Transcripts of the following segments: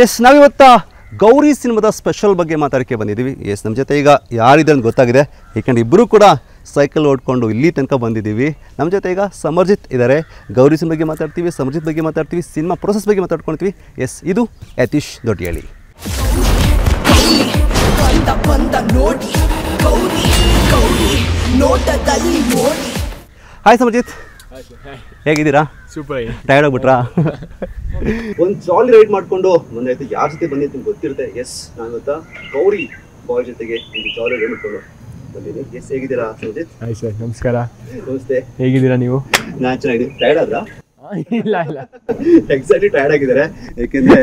S ನಾವಿವತ್ತು ಗೌರಿ ಸಿನಿಮಾದ special ಬಗ್ಗೆ ಮಾತಾಡೋಕ್ಕೆ ಬಂದಿದ್ದೀವಿ. ಎಸ್ ನಮ್ಮ ಜೊತೆ ಈಗ ಯಾರಿದೆ ಅಂತ ಗೊತ್ತಾಗಿದೆ. ಏಕೆಂದ್ರೆ ಇಬ್ಬರೂ ಕೂಡ ಸೈಕಲ್ ಓಡ್ಕೊಂಡು ಇಲ್ಲಿ ತನಕ ಬಂದಿದ್ದೀವಿ. ನಮ್ಮ ಜೊತೆ ಈಗ ಸಮರ್ಜಿತ್ ಇದ್ದಾರೆ ಗೌರಿ ಸಿನಿಮಾ ಬಗ್ಗೆ ಮಾತಾಡ್ತೀವಿ ಸಮರ್ಜಿತ್ ಬಗ್ಗೆ ಮಾತಾಡ್ತೀವಿ ಸಿನಿಮಾ ಪ್ರೊಸೆಸ್ ಬಗ್ಗೆ ಮಾತಾಡ್ಕೊಳ್ತೀವಿ. ಎಸ್ ಇದು ಯತೀಶ್ ದೊಡ್ಡಿಯಳಿ ಹಾಯ್ ಸಮರ್ಜಿತ್. ಹೇಗಿದ್ದೀರಾ? ಸೂಪರ್ ಟೈರ್ಡ್ ಆಗ್ಬಿಟ್ರಾ? ಒಂದು ಜಾಲಿ ರೈಡ್ ಮಾಡ್ಕೊಂಡು ಒಂದೈತೆ ಯಾರ ಜೊತೆ ಬಂದಿತ್ತು ನಿಮ್ಗೆ ಗೊತ್ತಿರುತ್ತೆ. ಎಸ್ ನಾನು ಗೊತ್ತಾ ಗೌರಿ ಬಾಯ್ ಜೊತೆಗೆ ಒಂದು ಜಾಲಿ ರೈಡ್ ಮಾಡ್ಕೊಂಡು ಬಂದಿದ್ದೀನಿ. ಎಸ್ ಹೇಗಿದ್ದೀರಾ ಹಾಯ್ ಸರ್ ನಮಸ್ಕಾರ. ನಮಸ್ತೆ. ಹೇಗಿದ್ದೀರಾ ನೀವು? ನಾನು ಚೆನ್ನಾಗಿದ್ದೀನಿ. ಟೈರ್ಡ್ ಆದ್ರ? ಇಲ್ಲ ಇಲ್ಲ. ಎಕ್ಸಾಕ್ಟ್ಲಿ ಟೈರ್ಡ್ ಆಗಿದ್ದಾರೆ. ಯಾಕೆಂದ್ರೆ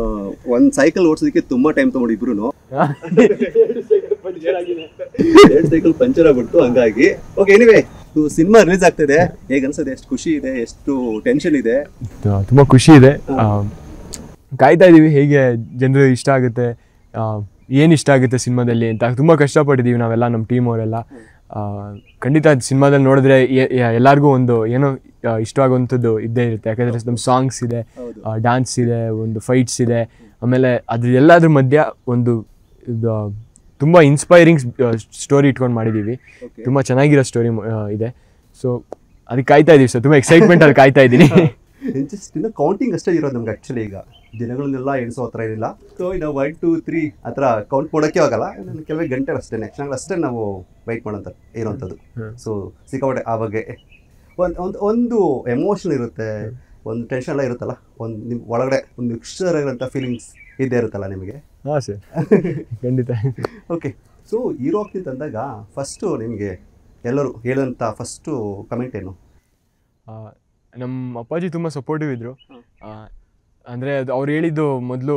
ಒಂದು ಒಂದ್ ಸೈಕಲ್ ಓಡಿಸೋದಕ್ಕೆ ತುಂಬಾ ಟೈಮ್ ತಗೊಂಡು ಇಬ್ರು ಎರಡು ಸೈಕಲ್ ಪಂಚರ್ ಆಗ್ಬಿಟ್ಟು ಹಂಗಾಗಿ. ಓಕೆ ಎನಿವೆ ಸಿನಿಮಾ ರಿಲೀಸ್ ಆಗ್ತಿದೆ ಹೇಗೆ ಅನ್ಸುತ್ತೆ ಎಷ್ಟು ಖುಷಿ ಇದೆ ಎಷ್ಟು ಟೆನ್ಷನ್ ಇದೆ? ತುಂಬ ಖುಷಿ ಇದೆ. ಕಾಯ್ತಾ ಇದ್ದೀವಿ ಹೇಗೆ ಜನರು ಇಷ್ಟ ಆಗುತ್ತೆ ಏನು ಇಷ್ಟ ಆಗುತ್ತೆ ಸಿನಿಮಾದಲ್ಲಿ ಅಂತ. ತುಂಬ ಕಷ್ಟಪಟ್ಟಿದ್ದೀವಿ ನಾವೆಲ್ಲ ನಮ್ಮ ಟೀಮ್ ಅವರೆಲ್ಲ. ಖಂಡಿತ ಸಿನಿಮಾದಲ್ಲಿ ನೋಡಿದ್ರೆ ಎಲ್ಲರಿಗೂ ಒಂದು ಏನೋ ಇಷ್ಟವಾಗುವಂಥದ್ದು ಇದ್ದೇ ಇರುತ್ತೆ. ಯಾಕಂದರೆ ನಮ್ಮ ಸಾಂಗ್ಸ್ ಇದೆ. ಡ್ಯಾನ್ಸ್ ಇದೆ ಒಂದು ಫೈಟ್ಸ್ ಇದೆ. ಆಮೇಲೆ ಅದ್ರ ಎಲ್ಲದ್ರ ಮಧ್ಯ ಒಂದು ತುಂಬ ಇನ್ಸ್ಪೈರಿಂಗ್ ಸ್ಟೋರಿ ಇಟ್ಕೊಂಡು ಮಾಡಿದ್ದೀವಿ. ತುಂಬ ಚೆನ್ನಾಗಿರೋ ಸ್ಟೋರಿ ಇದೆ. ಸೊ ಅದಕ್ಕೆ ಕಾಯ್ತಾ ಇದ್ದೀವಿ ಸರ್. ತುಂಬ ಎಕ್ಸೈಟ್ಮೆಂಟ್ ಅಲ್ಲಿ ಕಾಯ್ತಾ ಇದ್ದೀನಿ ಜಸ್ಟ್ ಇನ್ನು ಕೌಂಟಿಂಗ್ ಅಷ್ಟೇ ಇರೋದು ನಮ್ಗೆ ಆ್ಯಕ್ಚುಲಿ ಈಗ. ದಿನಗಳನ್ನೆಲ್ಲ ಎಣಿಸೋ ಹತ್ರ ಇರಲಿಲ್ಲ ಸೊ ಇನ್ನು ಒನ್ ಟೂ ತ್ರೀ ಆ ಥರ ಕೌಂಟ್ ಮಾಡೋಕ್ಕೆ ಆಗಲ್ಲ. ಇನ್ನು ಕೆಲವೇ ಗಂಟೆ ಅಷ್ಟೇ ನೆಕ್ಸ್ಟ್ ಅಷ್ಟೇ ನಾವು ವೈಟ್ ಮಾಡೋಂಥ ಇರೋವಂಥದ್ದು. ಸೊ ಸಿಕ್ಕಾಪಟ್ಟೆ ಆ ಬಗ್ಗೆ ಒಂದು ಒಂದು ಒಂದು ಎಮೋಷನ್ ಇರುತ್ತೆ. ಒಂದು ಟೆನ್ಷನ್ ಎಲ್ಲ ಇರುತ್ತಲ್ಲ. ಒಂದು ನಿಮ್ಮ ಒಳಗಡೆ ಒಂದು ಮಿಕ್ಸ್ಚರ್ ಆಗಿರೋಂಥ ಫೀಲಿಂಗ್ಸ್ ಇದ್ದೇ ಇರುತ್ತಲ್ಲ ನಿಮಗೆ. ಹಾಂ ಸರ್ ಖಂಡಿತ ಓಕೆ ಸೊ ಹೀರೋ ತಂದಾಗ ಅಂದಾಗ ಫಸ್ಟು ನಿಮಗೆ ಎಲ್ಲರೂ ಹೇಳೋಂಥ ಫಸ್ಟು ಕಮೆಂಟ್ ಏನು? ನಮ್ಮ ಅಪ್ಪಾಜಿ ತುಂಬ ಸಪೋರ್ಟಿವ್ ಇದ್ದರು. ಅಂದರೆ ಅದು ಅವ್ರು ಹೇಳಿದ್ದು ಮೊದಲು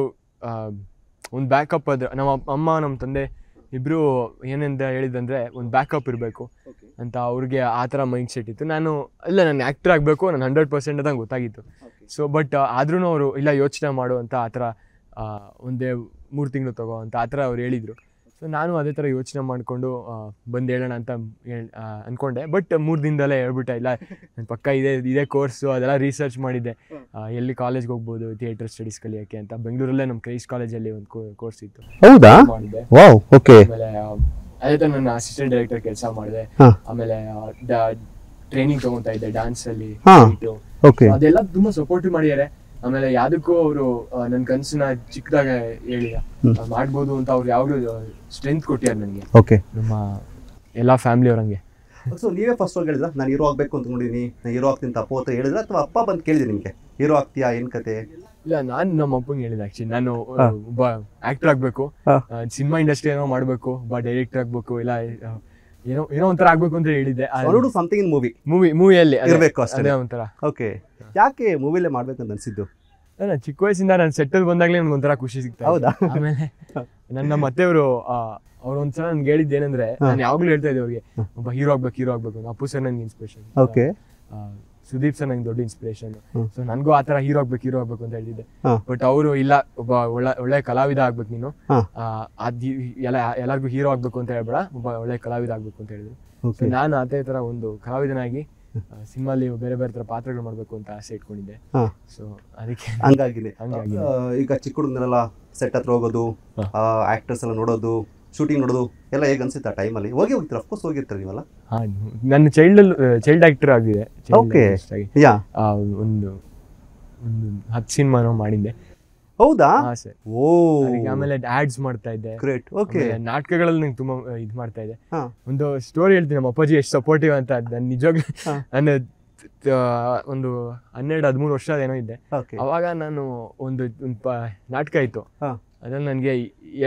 ಒಂದು ಬ್ಯಾಕಪ್ ಅದು ನಮ್ಮ ಅಪ್ಪ- ಅಮ್ಮ ನಮ್ಮ ತಂದೆ ಇಬ್ಬರು ಏನಂತ ಹೇಳಿದಂದರೆ ಒಂದು ಬ್ಯಾಕಪ್ ಇರಬೇಕು ಅಂತ ಅವ್ರಿಗೆ ಆ ಥರ ಮೈಂಡ್ ಸೆಟ್ ಇತ್ತು. ನಾನು ಇಲ್ಲ ನಾನು ಆ್ಯಕ್ಟರ್ ಆಗಬೇಕು ನಾನು ಹಂಡ್ರೆಡ್ ಪರ್ಸೆಂಟ್ ಅದಂಗೆ ಗೊತ್ತಾಗಿತ್ತು. ಸೊ ಬಟ್ ಆದ್ರೂ ಅವರು ಇಲ್ಲ ಯೋಚನೆ ಮಾಡು ಅಂತ ಆ ಥರ ಒಂದೇ ಮೂರು ತಿಂಗಳು ತಗೋ ಅಂತ ಆ ಥರ ಅವ್ರು ಹೇಳಿದರು. ಸೊ ನಾನು ಅದೇ ಥರ ಯೋಚನೆ ಮಾಡಿಕೊಂಡು ಬಂದು ಹೇಳೋಣ ಅಂತ ಅಂದ್ಕೊಂಡೆ ಬಟ್ ಮೂರು ದಿನದಲ್ಲೇ ಹೇಳ್ಬಿಟ್ಟೆ ಇಲ್ಲ ನನ್ನ ಪಕ್ಕ ಇದೆ ಇದೇ ಕೋರ್ಸು ಅದೆಲ್ಲ ರಿಸರ್ಚ್ ಮಾಡಿದ್ದೆ. ಎಲ್ಲಿ ಕಾಲೇಜ್ಗೆ ಹೋಗ್ಬೋದು ಥಿಯೇಟರ್ ಸ್ಟಡೀಸ್ ಕಲಿಯೋಕ್ಕೆ ಅಂತ. ಬೆಂಗಳೂರಲ್ಲೇ ನಮ್ಮ ಕ್ರೈಸ್ ಕಾಲೇಜಲ್ಲಿ ಒಂದು ಕೋರ್ಸ್ ಇತ್ತು. ಹೌದಾ? ಮಾಡಿದೆ ಓಕೆ ಆಮೇಲೆ ಅದೇ ಥರ ನನ್ನ ಅಸಿಸ್ಟೆಂಟ್ ಡೈರೆಕ್ಟರ್ ಕೆಲಸ ಮಾಡಿದೆ. ಆಮೇಲೆ ಟ್ರೈನಿಂಗ್ ತಗೊಂತ ಇದ್ದೆ ಡ್ಯಾನ್ಸ್ ಅಲ್ಲಿ. ಓಕೆ ಅದೆಲ್ಲ ತುಂಬಾ ಸಪೋರ್ಟಿವ್ ಮಾಡಿದ್ದಾರೆ. ಆಮೇಲೆ ಯಾವ್ದಕ್ಕೂ ಅವರು ನನ್ನ ಕನ್ಸನ್ನ ಚಿಕ್ಕದಾಗ ಹೇಳಿ ಆ, ಮಾಡ್ಬೋದು ಅಂತ ಅವ್ರು ಯಾವಾಗಲೂ ಸ್ಟ್ರೆಂತ್ ಕೊಟ್ಟಿದ್ದಾರೆ ನನಗೆ. ಓಕೆ. ನಮ್ಮ ಎಲ್ಲ ಫ್ಯಾಮಿಲಿ ಅವ್ರಂಗೆ. ಸೊ ನೀವೇ ಫಸ್ಟ್ ಹೇಳಿದ್ರ? ನಾನು ಹೀರೋ ಆಗಬೇಕು ಅಂದ್ಕೊಂಡಿದ್ದೀನಿ ನಾನು ಹೀರೋ ಆಗ್ತೀನಿ ಅಂತ ಅಪ್ಪ ಹತ್ರ ಹೇಳಿದ್ರ? ಅಥವಾ ಅಪ್ಪ ಬಂದು ಕೇಳಿದೆ ನಿಮಗೆ? ಹೀರೋ ಆಗ್ತೀಯಾ? ಏನು ಕತೆ? ಇಲ್ಲ ನಾನು ನಮ್ಮ ಅಪ್ಪಂಗೆ ಹೇಳಿದೆ ಆಕ್ಚುಲಿ ನಾನು. ಒಬ್ಬ ಆಕ್ಟರ್ ಆಗಬೇಕು. ಸಿನಿಮಾ ಇಂಡಸ್ಟ್ರಿ ಏನೋ ಮಾಡಬೇಕು ಒಬ್ಬ ಡೈರೆಕ್ಟರ್ ಆಗಬೇಕು ಇಲ್ಲ ಏನೋ ಏನೋ ಒಂಥರ ಆಗ್ಬೇಕು ಅಂತ ಹೇಳಿದ್ದೆ ನೋಡು ಸಮಥಿಂಗ್ ಇನ್ ಮೂವಿ ಮೂವಿ ಮೂವಿಯಲ್ಲಿ ಇರಬೇಕು ಅಷ್ಟೇ. ಅದೇ ಒಂಥರ ಓಕೆ ಯಾಕೆ ಮೂವಿಲೇ ಮಾಡ್ಬೇಕಂತ ಅನ್ಸಿದ್ದು ನಾನು ಚಿಕ್ಕ ವಯಸ್ಸಿಂದ ನಾನು ಸೆಟ್ಟಲ್ ಬಂದಾಗಲೇ ನನಗೆ ಒಂಥರ ಖುಷಿ ಸಿಗ್ತಾ. ಹೌದಾ? ಆಮೇಲೆ ನನ್ನ ಮತ್ತೆಯವರು ಅವ್ರು ಒಂದ್ಸಲ ನನ್ಗೆ ಹೇಳಿದ್ದು ಏನಂದ್ರೆ ನಾನು ಯಾವಾಗಲೂ ಹೇಳ್ತಾ ಇದ್ದೆ ಅವ್ರಿಗೆ ಒಬ್ಬ ಹೀರೋ ಆಗ್ಬೇಕು ಹೀರೋ ಆಗ್ಬೇಕು ಅಂತ. ಅಪ್ಪು ಸರ್ ನನ್ಗೆ ಇನ್ಸ್ಪಿರೇಷನ್ ಓಕೆ ಸುದೀಪ್ ಸರ್ ನಂಗೆ ದೊಡ್ಡ ಇನ್ಸ್ಪಿರೇಷನ್. ಸೊ ನನಗೂ ಆ ತರ ಹೀರೋ ಆಗ್ಬೇಕು ಹೀರೋ ಆಗ್ಬೇಕು ಅಂತ ಹೇಳಿದ್ದೆ. ಬಟ್ ಅವರು ಇಲ್ಲ ಒಬ್ಬ ಒಳ್ಳೆ ಒಳ್ಳೆ ಕಲಾವಿದ ಆಗ್ಬೇಕು ನೀನು. ಅದ್ ಎಲ್ಲ ಎಲ್ಲರಿಗೂ ಹೀರೋ ಆಗ್ಬೇಕು ಅಂತ ಹೇಳ್ಬೇಡ ಒಬ್ಬ ಒಳ್ಳೆ ಕಲಾವಿದ ಆಗ್ಬೇಕು ಅಂತ ಹೇಳಿದ್ರು. ನಾನು ಅದೇ ತರ ಒಂದು ಕಲಾವಿದನಾಗಿ ಸಿನಿಮಾಲಿ ಬೇರೆ ಬೇರೆ ತರ ಪಾತ್ರಗಳು ಮಾಡಬೇಕು ಅಂತ ಆಸೆ ಇಟ್ಕೊಂಡಿದ್ದೆ. ಸೊ ಅದಕ್ಕೆ ಹಂಗಾಗಿ. ಈಗ ಚಿಕ್ಕ ಹುಡುಗನೆಲ್ಲ ಸೆಟ್ ಹತ್ರ ಹೋಗೋದು. ಆಕ್ಟರ್ಸ್ ಎಲ್ಲ ನೋಡೋದು ಶೂಟಿಂಗ್ ನೋಡೋದು ಎಲ್ಲ ಹೇಗೆ ಅನ್ಸುತ್ತೆ ಆ ಟೈಮಲ್ಲಿ ಹೋಗಿ ಹೋಗ್ತೀರಾ? ಅಫ್ಕೋರ್ಸ್ ಹೋಗಿರ್ತಾರೆ ನೀವೆಲ್ಲ? ನನ್ನ ಚೈಲ್ಡ್ ಚೈಲ್ಡ್ ಆಕ್ಟರ್ ಆಗಿದೆ. Okay Okay. artist ಆಗಿ. ಯಾ ಆ, ಒಂದು ಒಂದು ಹತ್ತು ಸಿನಿಮಾನೋ ಮಾಡಿದ್ದೆ. ಹೌದಾ? ಹಾ ಸರ್. ಓ. ಆಮೇಲೆ ಆಡ್ಸ್ ಮಾಡ್ತಾ ಇದ್ದೆ. ಗ್ರೇಟ್ ಓಕೆ ಆಮೇಲೆ ನಾಟಕಗಳಲ್ಲಿ ನಂಗೆ ತುಂಬಾ ಇದು ಮಾಡ್ತಾ ಇದ್ದೆ. ಹಾ. ಒಂದು ಸ್ಟೋರಿ ಹೇಳ್ತೀನಿ ನಮ್ಮ ಅಪ್ಪಾಜಿ ಎಷ್ಟು ಸಪೋರ್ಟಿವ್ ಅಂತ. ನಾನು ನಿಜವಾಗ್ಲೂ ಹಾ. ನಾನು ಒಂದು ಹನ್ನೆರಡು ಹದಿಮೂರು ವರ್ಷ ಏನೋ ಇದ್ದೆ. ಓಕೆ ಅವಾಗ ನಾನು ಒಂದು ಒಂದು ಪ ನಾಟಕ ಇತ್ತು ಹಾ. ಅದ್ರಲ್ಲಿ ನನಗೆ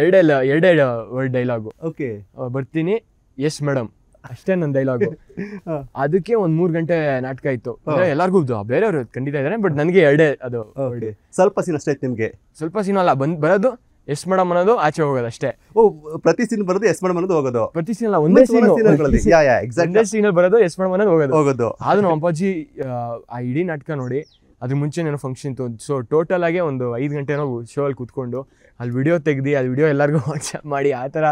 ಎರಡೇ ಎರಡೇ ವರ್ಡ್ ಡೈಲಾಗು ಓಕೆ ಬರ್ತೀನಿ. ಎಸ್ ಮೇಡಮ್ ಅಷ್ಟೇ ನನ್ನ ಡೈಲಾಗು. ಅದಕ್ಕೆ ಒಂದ್ ಮೂರ್ ಗಂಟೆ ನಾಟಕ ಇತ್ತು. ಎಲ್ಲರಿಗೂ ಬೇರೆಯವರು ಖಂಡಿತ ಇದ್ದಾರೆ ಬಟ್ ನನಗೆ ಎರಡೇ ಅದು ಸ್ವಲ್ಪ ಸೀನ್ ಅಷ್ಟೇ ಇತ್ತು ನಿಮಗೆ? ಸ್ವಲ್ಪ ಸೀನ್ ಅಲ್ಲ ಬಂದ್ ಬರೋದು ಎಸ್ ಮೇಡಮ್ ಅನ್ನೋದು ಆಚೆ ಹೋಗೋದು ಅಷ್ಟೇ. ಓ ಪ್ರತಿ ಸೀನ್ ಬರೋದು ಎಸ್ ಮೇಡಮ್ ಅನ್ನೋದು ಹೋಗೋದು? ಪ್ರತಿ ಸೀನ್ ಅಲ್ಲ ಒಂದೇ ಸೀನ್ ಒಂದೇ ಸೀನ್ ಬರೋದು ಎಸ್ ಮೇಡಮ್ ಅನ್ನೋದು ಹೋಗೋದು. ಹೋಗೋದು. ಅದು ನಮ್ಮ ಅಪ್ಪಾಜಿ ಆ, ಇಡೀ ನಾಟಕ ನೋಡಿ ಅದ್ರ ಮುಂಚೆ ಏನೋ ಫಂಕ್ಷನ್ ಇತ್ತು. ಸೊ ಟೋಟಲ್ ಆಗಿ ಒಂದು ಐದು ಗಂಟೆನೋ ಶೋ ಅಲ್ಲಿ ಕೂತ್ಕೊಂಡು ಅಲ್ಲಿ ವಿಡಿಯೋ ತೆಗ್ದು ಅಲ್ಲಿ ವಿಡಿಯೋ ಎಲ್ಲರಿಗೂ ವಾಟ್ಸಪ್ ಮಾಡಿ ಆ ಥರ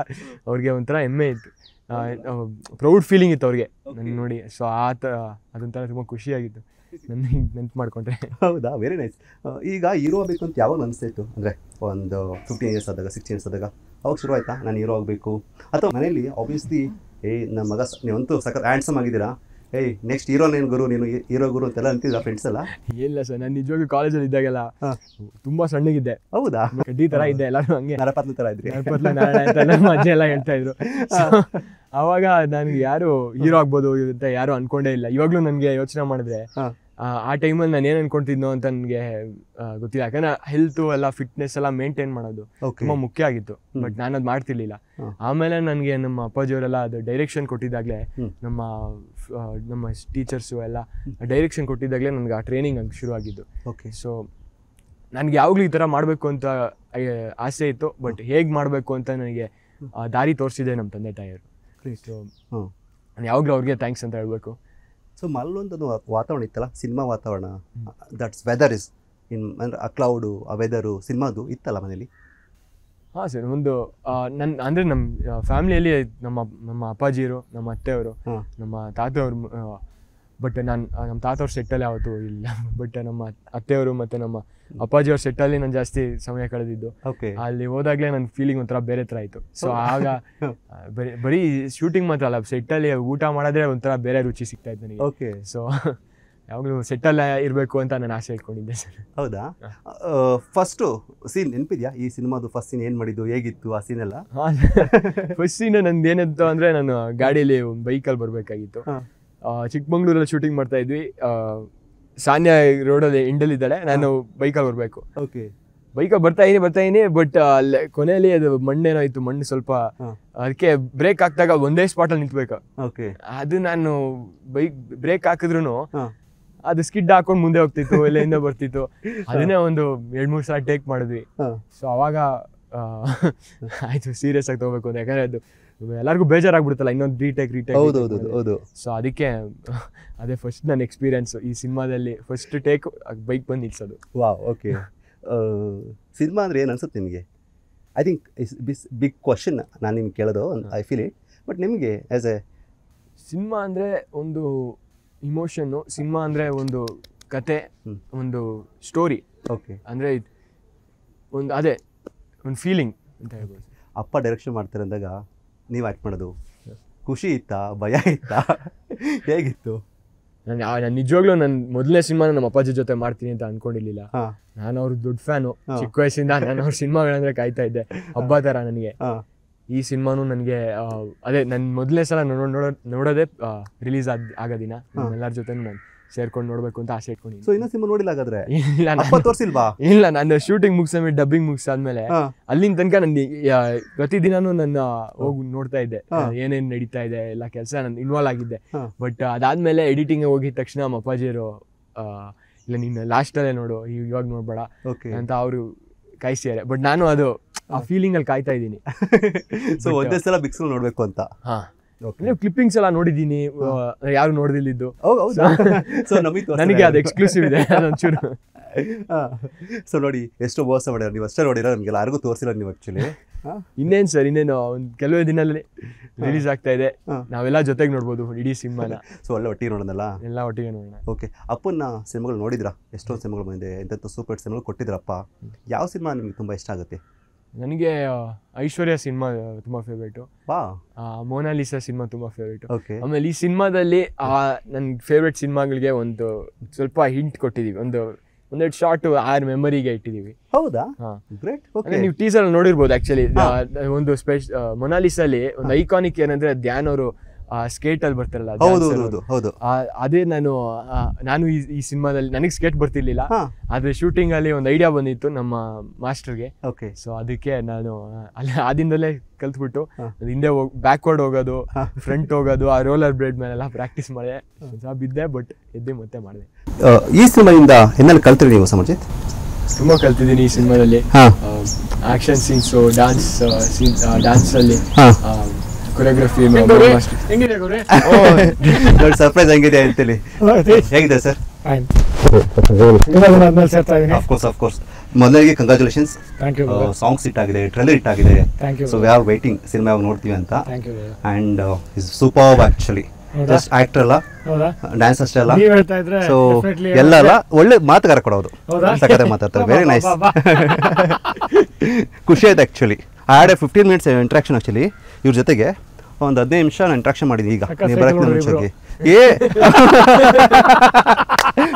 ಅವ್ರಿಗೆ ಒಂಥರ ಹೆಮ್ಮೆ ಇತ್ತು. ಪ್ರೌಡ್ ಫೀಲಿಂಗ್ ಇತ್ತು ಅವ್ರಿಗೆ. ನನ್ನ ನೋಡಿ ಸೊ ಆ ಥರ ಅದೊಂಥರ ತುಂಬ ಖುಷಿಯಾಗಿತ್ತು. ನನ್ನ ಹಿಂಗೆ ನೆನ್ಪು ಮಾಡ್ಕೊಂಡ್ರೆ. ಹೌದಾ? ವೆರಿ ನೈಸ್ ಈಗ ಹೀರೋ ಆಗಬೇಕು ಅಂತ ಯಾವಾಗ ಅನಿಸ್ತಾಯಿತ್ತು ಅಂದರೆ ಒಂದು ಫಿಫ್ಟೀನ್ ಇಯರ್ಸ್ ಆದಾಗ ಸಿಕ್ಸ್ಟೀನ್ ಇಯರ್ಸ್ ಆದಾಗ? ಅವಾಗ ಶುರು ಆಯಿತಾ? ನಾನು ಹೀರೋ ಆಗಬೇಕು? ಅಥವಾ ಮನೇಲಿ ಆಬ್ವಿಯಸ್ಲಿ ಏ ನಮ್ಮ ಮಗ ನೀವಂತೂ ಸಖತ್ ಹ್ಯಾಂಡ್ಸಮ್ ಆಗಿದ್ದೀರಾ? ಏಯ್ ನೆಕ್ಸ್ಟ್ ಹೀರೋ ನೇನ್ ಗುರು? ನೀನು ಹೀರೋ ಗುರು ಅಂತೆಲ್ಲ ಅಂತಿದ್ದ ಫ್ರೆಂಡ್ಸ್ ಎಲ್ಲ? ಇಲ್ಲ ಸರ್ ನಾನು ನಿಜವಾಗ್ಲೂ ಕಾಲೇಜಲ್ಲಿ ಇದ್ದಾಗೆಲ್ಲ ತುಂಬಾ ಸಣ್ಣಗಿದ್ದೆ. ಹೌದಾ? ಕಡ್ಡಿ ತರ ಇದ್ದೆ ಎಲ್ಲರೂ ಹಂಗೆ. ನರಪತ್ನ ತರ ಇದ್ರಿ. ಅಜ್ಜಿ ಎಲ್ಲ ಹೇಳ್ತಾ ಇದ್ರು. ಅವಾಗ ನಾನು ಯಾರು ಹೀರೋ ಆಗ್ಬೋದು ಅಂತ ಯಾರು ಅನ್ಕೊಂಡೇ ಇಲ್ಲ. ಇವಾಗ್ಲೂ ನನಗೆ ಯೋಚನೆ ಮಾಡಿದ್ರೆ ಆ, ಟೈಮಲ್ಲಿ ನಾನು ಏನು ಅನ್ಕೊಂತಿದ್ನೋ ಅಂತ ನನಗೆ ಗೊತ್ತಿಲ್ಲ. ಯಾಕಂದ್ರೆ ಹೆಲ್ತು ಎಲ್ಲ ಫಿಟ್ನೆಸ್ ಎಲ್ಲ ಮೇಂಟೈನ್ ಮಾಡೋದು ತುಂಬಾ ಮುಖ್ಯ ಆಗಿತ್ತು. ಬಟ್ ನಾನು ಅದು ಮಾಡ್ತಿರ್ಲಿಲ್ಲ. ಆಮೇಲೆ ನನಗೆ ನಮ್ಮ ಅಪ್ಪಾಜಿಯವರೆಲ್ಲ ಅದು ಡೈರೆಕ್ಷನ್ ಕೊಟ್ಟಿದ್ದಾಗಲೇ ನಮ್ಮ ನಮ್ಮ ಟೀಚರ್ಸು ಎಲ್ಲ ಡೈರೆಕ್ಷನ್ ಕೊಟ್ಟಿದ್ದಾಗಲೇ ನನಗೆ ಆ ಟ್ರೈನಿಂಗ್ ಹಂಗೆ ಶುರು ಆಗಿದ್ದು ಓಕೆ ಸೊ ನನಗೆ ಯಾವಾಗಲೂ ಈ ಥರ ಮಾಡಬೇಕು ಅಂತ ಆಸೆ ಇತ್ತು ಬಟ್ ಹೇಗೆ ಮಾಡಬೇಕು ಅಂತ ನನಗೆ ದಾರಿ ತೋರಿಸಿದೆ ನಮ್ಮ ತಂದೆ ತಾಯಿಯವರು. ಸೊ ಹ್ಞೂ ನಾನು ಯಾವಾಗಲೂ ಅವ್ರಿಗೆ ಥ್ಯಾಂಕ್ಸ್ ಅಂತ ಹೇಳಬೇಕು. ಸೊ ಮಲ್ಲೊಂದು ವಾತಾವರಣ ಇತ್ತಲ್ಲ ಸಿನಿಮಾ ವಾತಾವರಣ ದಟ್ಸ್ ವೆದರ್ ಇಸ್ ಇನ್ ಅಂದರೆ ಆ ಕ್ಲೌಡು ಆ ವೆದರು ಸಿನಿಮಾದು ಇತ್ತಲ್ಲ ಮನೇಲಿ? ಹಾಂ ಸರ್ ಒಂದು ನನ್ನ ಅಂದ್ರೆ ನಮ್ಮ ಫ್ಯಾಮಿಲಿಯಲ್ಲಿ ನಮ್ಮ ನಮ್ಮ ಅಪ್ಪಾಜಿಯರು ನಮ್ಮ ಅತ್ತೆಯವರು ಅವರು ನಮ್ಮ ತಾತವರು ಬಟ್ ನಾನು ನಮ್ಮ ತಾತವ್ರ ಸೆಟ್ಟಲ್ಲಿ ಯಾವತ್ತೂ ಇಲ್ಲ. ಬಟ್ ನಮ್ಮ ಅತ್ತೆಯವರು ಮತ್ತೆ ನಮ್ಮ ಅಪ್ಪಾಜಿಯವ್ರ ಸೆಟ್ಟಲ್ಲಿ ನಾನು ಜಾಸ್ತಿ ಸಮಯ ಕಳೆದಿದ್ದು. ಓಕೆ ಅಲ್ಲಿ ಹೋದಾಗಲೇ ನನ್ನ ಫೀಲಿಂಗ್ ಒಂಥರ ಬೇರೆ ಥರ ಆಯಿತು. ಸೊ ಆಗ ಬರೀ ಬರೀ ಶೂಟಿಂಗ್ ಮಾತ್ರ ಅಲ್ಲ ಸೆಟ್ಟಲ್ಲಿ ಊಟ ಮಾಡಿದ್ರೆ ಒಂಥರ ಬೇರೆ ರುಚಿ ಸಿಗ್ತಾ ಇತ್ತು ನನಗೆ. ಓಕೆ ಸೊ ಯಾವಾಗಲೂ ಸೆಟ್ಟಲ್ಲ ಇರಬೇಕು ಅಂತ ನಾನು ಆಸೆ ಇಟ್ಕೊಂಡಿದ್ದೆ. ಸರ್ ಹೌದಾ ಫಸ್ಟು ಸೀನ್ ನೆನಪಿದ್ಯಾ? ಈ ಸಿನಿಮಾದು ಫಸ್ಟ್ ಸೀನ್ ಏನು ಮಾಡಿದ್ದು ಹೇಗಿತ್ತು ಆ ಸೀನ್ ಎಲ್ಲ? ಫಸ್ಟ್ ಸೀನ್ ನಂದು ಏನಿತ್ತು ಅಂದರೆ ನಾನು ಗಾಡಿಯಲ್ಲಿ ಒಂದು ಬೈಕಲ್ಲಿ ಬರಬೇಕಾಗಿತ್ತು ಚಿಕ್ಕಮಂಗ್ಳೂರಲ್ಲಿ ಶೂಟಿಂಗ್ ಮಾಡ್ತಾ ಇದ್ವಿ. ಸಾನ್ಯ ರೋಡಲ್ಲಿ ಇಂಡಲ್ಲಿದ್ದಾಳೆ ನಾನು ಬೈಕಲ್ಲಿ ಬರಬೇಕು. ಓಕೆ ಬೈಕಲ್ಲಿ ಬರ್ತಾ ಇದೀನಿ ಬರ್ತಾ ಇದೀನಿ ಬಟ್ ಅಲ್ಲೇ ಕೊನೆಯಲ್ಲಿ ಅದು ಮಣ್ಣೇನೋ ಇತ್ತು ಮಣ್ಣು ಸ್ವಲ್ಪ ಅದಕ್ಕೆ ಬ್ರೇಕ್ ಹಾಕಿದಾಗ ಒಂದೇ ಸ್ಪಾಟಲ್ಲಿ ನಿಂತ್ಬೇಕು. ಓಕೆ ಅದು ನಾನು ಬೈಕ್ ಬ್ರೇಕ್ ಹಾಕಿದ್ರು ಅದು ಸ್ಕಿಡ್ ಹಾಕೊಂಡು ಮುಂದೆ ಹೋಗ್ತಿತ್ತು ಎಲ್ಲಿಂದ ಹಿಂದೆ ಬರ್ತಿತ್ತು ಅದನ್ನೇ ಒಂದು ಎರಡ್ ಮೂರು ಸಲ ಟೇಕ್ ಮಾಡಿದ್ವಿ. ಸೊ ಅವಾಗ ಆಯ್ತು ಸೀರಿಯಸ್ ಆಗಿ ತಗೋಬೇಕು ಅಂತ. ಯಾಕಂದ್ರೆ ಅದು ಎಲ್ಲರಿಗೂ ಬೇಜಾರಾಗ್ಬಿಡುತ್ತಲ್ಲ ಇನ್ನೊಂದು ರೀಟೇಕ್ ರೀಟೇಕ್ ಹೌದು ಹೌದು ಹೌದು ಹೌದು. ಸೊ ಅದಕ್ಕೆ ಅದೇ ಫಸ್ಟ್ ನನ್ನ ಎಕ್ಸ್ಪೀರಿಯನ್ಸ್ ಈ ಸಿನಿಮಾದಲ್ಲಿ ಫಸ್ಟ್ ಟೇಕ್ ಬೈಕ್ ಬಂದು ನಿಲ್ಸೋದು ವಾ ಓಕೆ ಸಿನಿಮಾ ಅಂದ್ರೆ ಏನು ಅನ್ಸುತ್ತೆ ನಿಮಗೆ? I think this big question ನಾನು ನಿಮ್ಗೆ ಕೇಳೋದು ಐ ಫೀಲ್ ಇಟ್ ಬಟ್ ನಿಮಗೆ ಆ್ಯಸ್ ಎ ಸಿನಿಮಾ ಅಂದರೆ ಒಂದು ಇಮೋಷನ್ನು ಸಿನಿಮಾ ಅಂದರೆ ಒಂದು ಕತೆ ಒಂದು ಸ್ಟೋರಿ ಓಕೆ ಅಂದರೆ ಒಂದು ಅದೇ ಒಂದು ಫೀಲಿಂಗ್ ಅಂತ ಹೇಳ್ಬೋದು. ಅಪ್ಪ ಡೈರೆಕ್ಷನ್ ಮಾಡ್ತಾರೆ ಅಂದಾಗ ನೀವು ಆ್ಯಕ್ಟ್ ಮಾಡೋದು. ಖುಷಿ ಇತ್ತಾ? ಭಯ ಇತ್ತಾ? ಹೇಗಿತ್ತು? ನಾನು ನಾನು ನಿಜವಾಗ್ಲೂ ನನ್ನ ಮೊದಲನೇ ಸಿನಿಮಾನ ನಮ್ಮ ಅಪ್ಪಾಜಿ ಜೊತೆ ಮಾಡ್ತೀನಿ ಅಂತ ಅನ್ಕೊಂಡಿರ್ಲಿಲ್ಲ. ನಾನು ಅವ್ರ ದೊಡ್ಡ ಫ್ಯಾನು ಚಿಕ್ಕ ವಯಸ್ಸಿಂದ ನಾನು ಅವ್ರ ಸಿನಿಮಾಗಳಂದ್ರೆ ಕಾಯ್ತಾ ಇದ್ದೆ. ಹಬ್ಬ ಥರ ನನಗೆ. ಈ ಸಿನಿಮಾನು ನನಗೆ ಅದೇ ನನ್ನ ಮೊದಲನೇ ಸಲ ನೋಡೋ ನೋಡೋ ನೋಡೋದೇ ರಿಲೀಸ್ ಆದ ಆಗೋ ದಿನ. ಎಲ್ಲರ ಜೊತೆನೂ ನಾನು ಸೇರ್ಕೊಂಡು ನೋಡಬೇಕು ಅಂತ ಆಸೆ ಇಟ್ಕೊಂಡಿದ್ದೀನಿ ಸೊ ಇನ್ನೂ ಸಿನಿಮಾ ನೋಡಿಲ್ಲ ಹಾಗಾದ್ರೆ? ಇಲ್ಲ ನಾನು ತೋರಿಸಿಲ್ವಾ ಇಲ್ಲ ನಾನು ಶೂಟಿಂಗ್ ಮುಗಿಸ್ಮೇಲೆ ಡಬ್ಬಿಂಗ್ ಮುಗಿಸಾದ್ಮೇಲೆ ಅಲ್ಲಿನ ತನಕ ನಾನು ಪ್ರತಿದಿನನೂ ನನ್ನ ಹೋಗಿ ನೋಡ್ತಾ ಇದ್ದೆ. ಏನೇನು ನಡೀತಾ ಇದೆ ಎಲ್ಲ ಕೆಲಸ ನಾನು ಇನ್ವಾಲ್ವ್ ಆಗಿದ್ದೆ. ಬಟ್ ಅದಾದ್ಮೇಲೆ ಎಡಿಟಿಂಗ್ ಹೋಗಿದ ತಕ್ಷಣ ನಮ್ಮ ಅಪ್ಪಾಜಿಯವರು ಆ, ಇಲ್ಲ ನೀನು ಲಾಸ್ಟಲ್ಲೇ ನೋಡು ಇವಾಗ ನೋಡ್ಬೇಡ ಅಂತ ಅವರು ಕಾಯಿಸ್ತಿದ್ದಾರೆ ಬಟ್ ನಾನು ಅದು ಆ ಫೀಲಿಂಗ್ ಅಲ್ಲಿ ಕಾಯ್ತಾ ಇದ್ದೀನಿ. ಸೊ ಒಂದೇ ಸಲ ಬಿಕ್ಸ್ ನೋಡ್ಬೇಕು ಅಂತ. ಹಾ. ಓಕೆ ನೀವು ಕ್ಲಿಪ್ಪಿಂಗ್ಸ್ ಎಲ್ಲ ನೋಡಿದ್ದೀನಿ ಯಾರು ನೋಡ್ದಿಲ್ಲಿದ್ದು. ಸೊ ನಮಗೆ ನನಗೆ ಅದು ಎಕ್ಸ್ಕ್ಲೂಸಿವ್ ಇದೆ ಅದೊಂಚೂರು. ಸೊ ನೋಡಿ ಎಷ್ಟೋ ಮೋಸ ಮಾಡ್ಯಾರ. ನೀವು ಅಷ್ಟೇ ನೋಡಿರೋ ನಮಗೆಲ್ಲ ಯಾರಿಗೂ ತೋರಿಸಿಲ್ಲ ನೀವು ಆ್ಯಕ್ಚುಲಿ ಇನ್ನೇನು ಸರ್ ಇನ್ನೇನು ಒಂದು ಕೆಲವೇ ದಿನದಲ್ಲಿ ರಿಲೀಸ್ ಆಗ್ತಾ ಇದೆ. ನಾವೆಲ್ಲ ಜೊತೆಗೆ ನೋಡ್ಬೋದು ಇಡೀ ಸಿನಿಮಾನ. ಸೊ ಒಳ್ಳೆ ಒಟ್ಟಿಗೆ ನೋಡೋದಲ್ಲ? ಎಲ್ಲ ಒಟ್ಟಿಗೆ ನೋಡೋಣ. ಓಕೆ ಅಪ್ಪನ ಸಿನಿಮಾಗಳು ನೋಡಿದ್ರಾ? ಎಷ್ಟೊಂದು ಸಿನಿಮಾಗಳು ಬಂದಿದೆ ಎಂಥ ಸೂಪರ್ ಸಿನಿಮಾಗಳು ಕೊಟ್ಟಿದ್ರಪ್ಪ? ಯಾವ ಸಿನಿಮಾ ನಿಮಗೆ ತುಂಬ ಇಷ್ಟ ಆಗುತ್ತೆ? ನನಗೆ ಐಶ್ವರ್ಯ ಸಿನಿಮಾ ತುಂಬ ಫೇವ್ರೇಟು ವಾ. ಮೋನಾಲಿಸಾ ಸಿನಿಮಾ ತುಂಬ ಫೇವ್ರೇಟು ಓಕೆ. ಆಮೇಲೆ ಈ ಸಿನಿಮಾದಲ್ಲಿ ಆ ನನ್ನ ಫೇವ್ರೇಟ್ ಸಿನಿಮಾಗಳಿಗೆ ಒಂದು ಸ್ವಲ್ಪ ಹಿಂಟ್ ಕೊಟ್ಟಿದ್ದೀವಿ ಒಂದು ಒಂದೆರಡು ಶಾರ್ಟ್ ಆರ್ ಮೆಮರಿಗೆ ಇಟ್ಟಿದ್ದೀವಿ ಹೌದಾ? ಗ್ರೇಟ್ ಓಕೆ ನೀವು ಟೀಸರ್ ನೋಡಿರ್ಬೋದು ಆಕ್ಚುಲಿ ಒಂದು ಸ್ಪೆಷ್ ಮೊನಾಲಿಸಲ್ಲಿ ಒಂದು ಐಕಾನಿಕ್ ಏನಂದ್ರೆ ಧ್ಯಾನ್ ಅವರು ಸ್ಕೇಟ್ ಅಲ್ಲಿ ಬರ್ತಾರಲ್ಲ ಹೌದು ಹೌದು ಆ, ಅದೇ ನಾನು ನಾನು ಈ ಸಿನಿಮಾದಲ್ಲಿ ನನಗೆ ಸ್ಕೇಟ್ ಬರ್ತಿರ್ಲಿಲ್ಲ. ಆದ್ರೆ ಶೂಟಿಂಗ್ ಅಲ್ಲಿ ಒಂದು ಐಡಿಯಾ ಬಂದಿತ್ತು ನಮ್ಮ ಮಾಸ್ಟರ್ಗೆ ಓಕೆ ಸೊ ಅದಕ್ಕೆ ನಾನು ಆ, ಅಲ್ಲಿ ಆದಿಂದಲೇ ಕಲ್ತ್ಬಿಟ್ಟು ಹಿಂದೆ ಹೋಗ್ ಬ್ಯಾಕ್ವರ್ಡ್ ಹೋಗೋದು ಫ್ರಂಟ್ ಹೋಗೋದು ಆ ರೋಲರ್ ಬ್ಲೇಡ್ ಮೇಲೆಲ್ಲ ಪ್ರಾಕ್ಟೀಸ್ ಮಾಡಿದೆ. ಜಾಬ್ ಬಿದ್ದೆ ಬಟ್ ಎದ್ದೆ ಮತ್ತೆ ಮಾಡಿದೆ. ಈ ಸಿನಿಮಾದಿಂದ ಏನೆಲ್ಲ ಕಲ್ತ್ರಿ ನೀವು ಸಮಜಿತ್? ತುಂಬಾ ಕಲ್ತಿದ್ದೀನಿ ಈ ಸಿನಿಮಾದಲ್ಲಿ. ಆಕ್ಷನ್ ಸೀನ್ಸ್ ಡಾನ್ಸ್ ಡಾನ್ಸ್ ಅಲ್ಲಿ. ಕೊರಿಯೋಗ್ರಫಿ ನೋಡಿ ಸರ್ಪ್ರೈಸ್ ಹೆಂಗಿದೆ ಅಂತೇಳಿ. ಹೇಗಿದೆ ಸರ್? ಆಯ್ತು. ಇವಾಗ ಆದ್ಮೇಲೆ ಸೇರ್ತಾ ಇದೀನಿ ಆಫ್ ಕೋರ್ಸ್ ಆಫ್ ಕೋರ್ಸ್ ಮೊದಲಿಗೆ congratulations thank you songs hit ಆಗಿದೆ ಟ್ರೈಲರ್ ಹಿಟ್ ಆಗಿದೆ. So we are waiting cinema ಯಾವಾಗ ನೋಡ್ತೀವಿ ಅಂತ. And is super actually? Just actor ಅಲ್ಲ. ಡ್ಯಾನ್ಸ್ ಅಷ್ಟೇ ಅಲ್ಲ. ನೀವ್ ಹೇಳ್ತಾ ಇದ್ರೆ ಸೊ ಎಲ್ಲ ಅಲ್ಲ. ಒಳ್ಳೆ ಮಾತುಗಾರ ಕೊಡೋದು ಹೌದಾ? ಮಾತಾಡ್ತಾರೆ. Very nice. ಖುಷಿ ಆಯ್ತು actually at fifteen minutes interaction actually ಇವ್ರ ಜೊತೆಗೆ. ಒಂದು ಹದಿನೈದು ನಿಮಿಷ ನಾನು ಇಂಟ್ರಾಕ್ಷನ್ ಮಾಡಿದ್ದೀನಿ ಈಗ. ನೀವು ಬರೋಕ್ಕೆ ಮುಂಚೆಗೆ ಏ!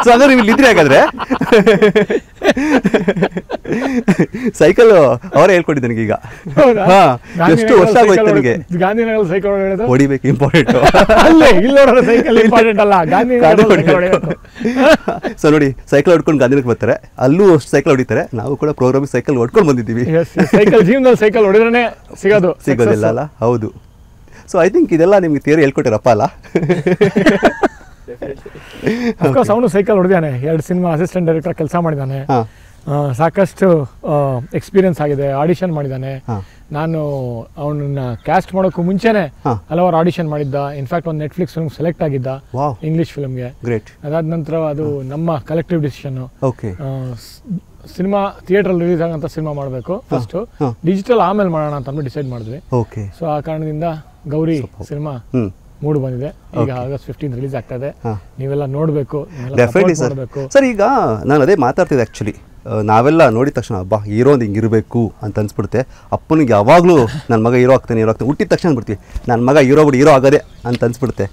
ಸೊ ಹಂಗಾರೆ ನೀವು ಇಲ್ಲಿದ್ರಿ ಹಾಗಾದ್ರೆ? ಸೈಕಲ್ ಅವರೇ ಹೇಳ್ಕೊಟ್ಟಿದ್ದೆ ನನಗೆ ಈಗ? ಹಾ ಎಷ್ಟು ವರ್ಷ ಆಗೋಯ್ತು ನನಗೆ. ಗಾಂಧಿನಗರ ಸೈಕಲ್ ಹೊಡಿಬೇಕು ಇಂಪಾರ್ಟೆಂಟು ಅಲ್ಲೇ ಇಲ್ಲಿ ಸೈಕಲ್ ಇಂಪಾರ್ಟೆಂಟ್ ಅಲ್ಲ ಸೊ ನೋಡಿ ಸೈಕಲ್ ಹೊಡ್ಕೊಂಡು ಗಾಂಧಿನಗರ್ ಬರ್ತಾರೆ. ಅಲ್ಲೂ ಸೈಕಲ್ ಹೊಡಿತಾರೆ. ನಾವು ಕೂಡ ಪ್ರೋಗ್ರಾಮ್ ಸೈಕಲ್ ಹೊಡ್ಕೊಂಡು ಬಂದಿದ್ದೀವಿ. ಸೈಕಲ್ ಜೀವನದಲ್ಲಿ ಸೈಕಲ್ ಹೊಡೆದ್ರೆ ಸಿಗೋದು. ಸಿಗೋದಿಲ್ಲ ಅಲ್ಲ? ಹೌದು. ಸೊ ಐ ಥಿಂಕ್ ಇದೆಲ್ಲ ನಿಮ್ಗೆ ಥಿಯರಿ ಹೇಳ್ಕೊಟ್ಟಿರಪ್ಪ ಅಲ್ಲ? ಅಫ್ಕೋರ್ಸ್ ಅವನು ಸೈಕಲ್ ಹೊಡೆದಾನೆ ಎರಡು ಸಿನಿಮಾ ಅಸಿಸ್ಟೆಂಟ್ ಡೈರೆಕ್ಟರ್ ಕೆಲಸ ಮಾಡಿದ್ದಾನೆ ಸಾಕಷ್ಟು ಎಕ್ಸ್ಪೀರಿಯನ್ಸ್ ಆಗಿದೆ. ಆಡಿಷನ್ ಮಾಡಿದ್ದಾನೆ ನಾನು ಅವನನ್ನ ಕ್ಯಾಸ್ಟ್ ಮಾಡೋಕ್ಕೂ ಮುಂಚೆನೆ. ಹಲವಾರು ಆಡಿಷನ್ ಮಾಡಿದ್ದ. ಇನ್ಫ್ಯಾಕ್ಟ್ ಒಂದು ನೆಟ್ಫ್ಲಿಕ್ಸ್ ಫಿಲ್ಮ್ ಸೆಲೆಕ್ಟ್ ಆಗಿದ್ದ. ಇಂಗ್ಲಿಷ್ ಫಿಲ್ಮ್ಗೆ ಗ್ರೇಟ್ ಅದಾದ ನಂತರ ಅದು ನಮ್ಮ ಕಲೆಕ್ಟಿವ್ ಡಿಸಿಷನ್ ಓಕೆ ಸಿನಿಮಾ ಥಿಯೇಟ್ರಲ್ಲಿ ರಿಲೀಸ್ ಆಗಂತ ಸಿನಿಮಾ ಮಾಡಬೇಕು ಫಸ್ಟ್ ಡಿಜಿಟಲ್ ಆಮೇಲೆ ಮಾಡೋಣ ಅಂತ ಡಿಸೈಡ್ ಮಾಡಿದ್ವಿ. ಓಕೆ ಸೊ ಆ ಕಾರಣದಿಂದ ಗೌರಿ ಸಿನಿಮಾ ಮೂಡ್ ಬಂದಿದೆ. ಈಗ ಆಗಸ್ಟ್ ಫಿಫ್ಟೀನ್ ರಿಲೀಸ್ ಆಗ್ತಾ ಇದೆ. ನೀವೆಲ್ಲ ನೋಡಬೇಕು ಡೆಫಿನೆಟ್ಲಿ ಸರ್ ಸರ್ ಈಗ ನಾನು ಅದೇ ಮಾತಾಡ್ತಿದ್ದೆ ಆ್ಯಕ್ಚುಲಿ ನಾವೆಲ್ಲ ನೋಡಿದ ತಕ್ಷಣ ಅಬ್ಬಾ ಹೀರೋ ಒಂದು ಹಿಂಗಿರಬೇಕು ಅಂತ ಅನ್ಸ್ಬಿಡುತ್ತೆ. ಅಪ್ಪನಿಗೆ ಯಾವಾಗಲೂ ನನ್ನ ಮಗ ಹೀರೋ ಆಗ್ತಾನೆ ಹೀರೋ ಆಗ್ತಾನೆ. ಹುಟ್ಟಿದ ತಕ್ಷಣ ಬಿಡ್ತೀವಿ. ನನ್ನ ಮಗ ಹೀರೋ ಬಿಡಿ ಹೀರೋ ಆಗೋದೇ ಅಂತ ಅನ್ಸ್ಬಿಡುತ್ತೆ.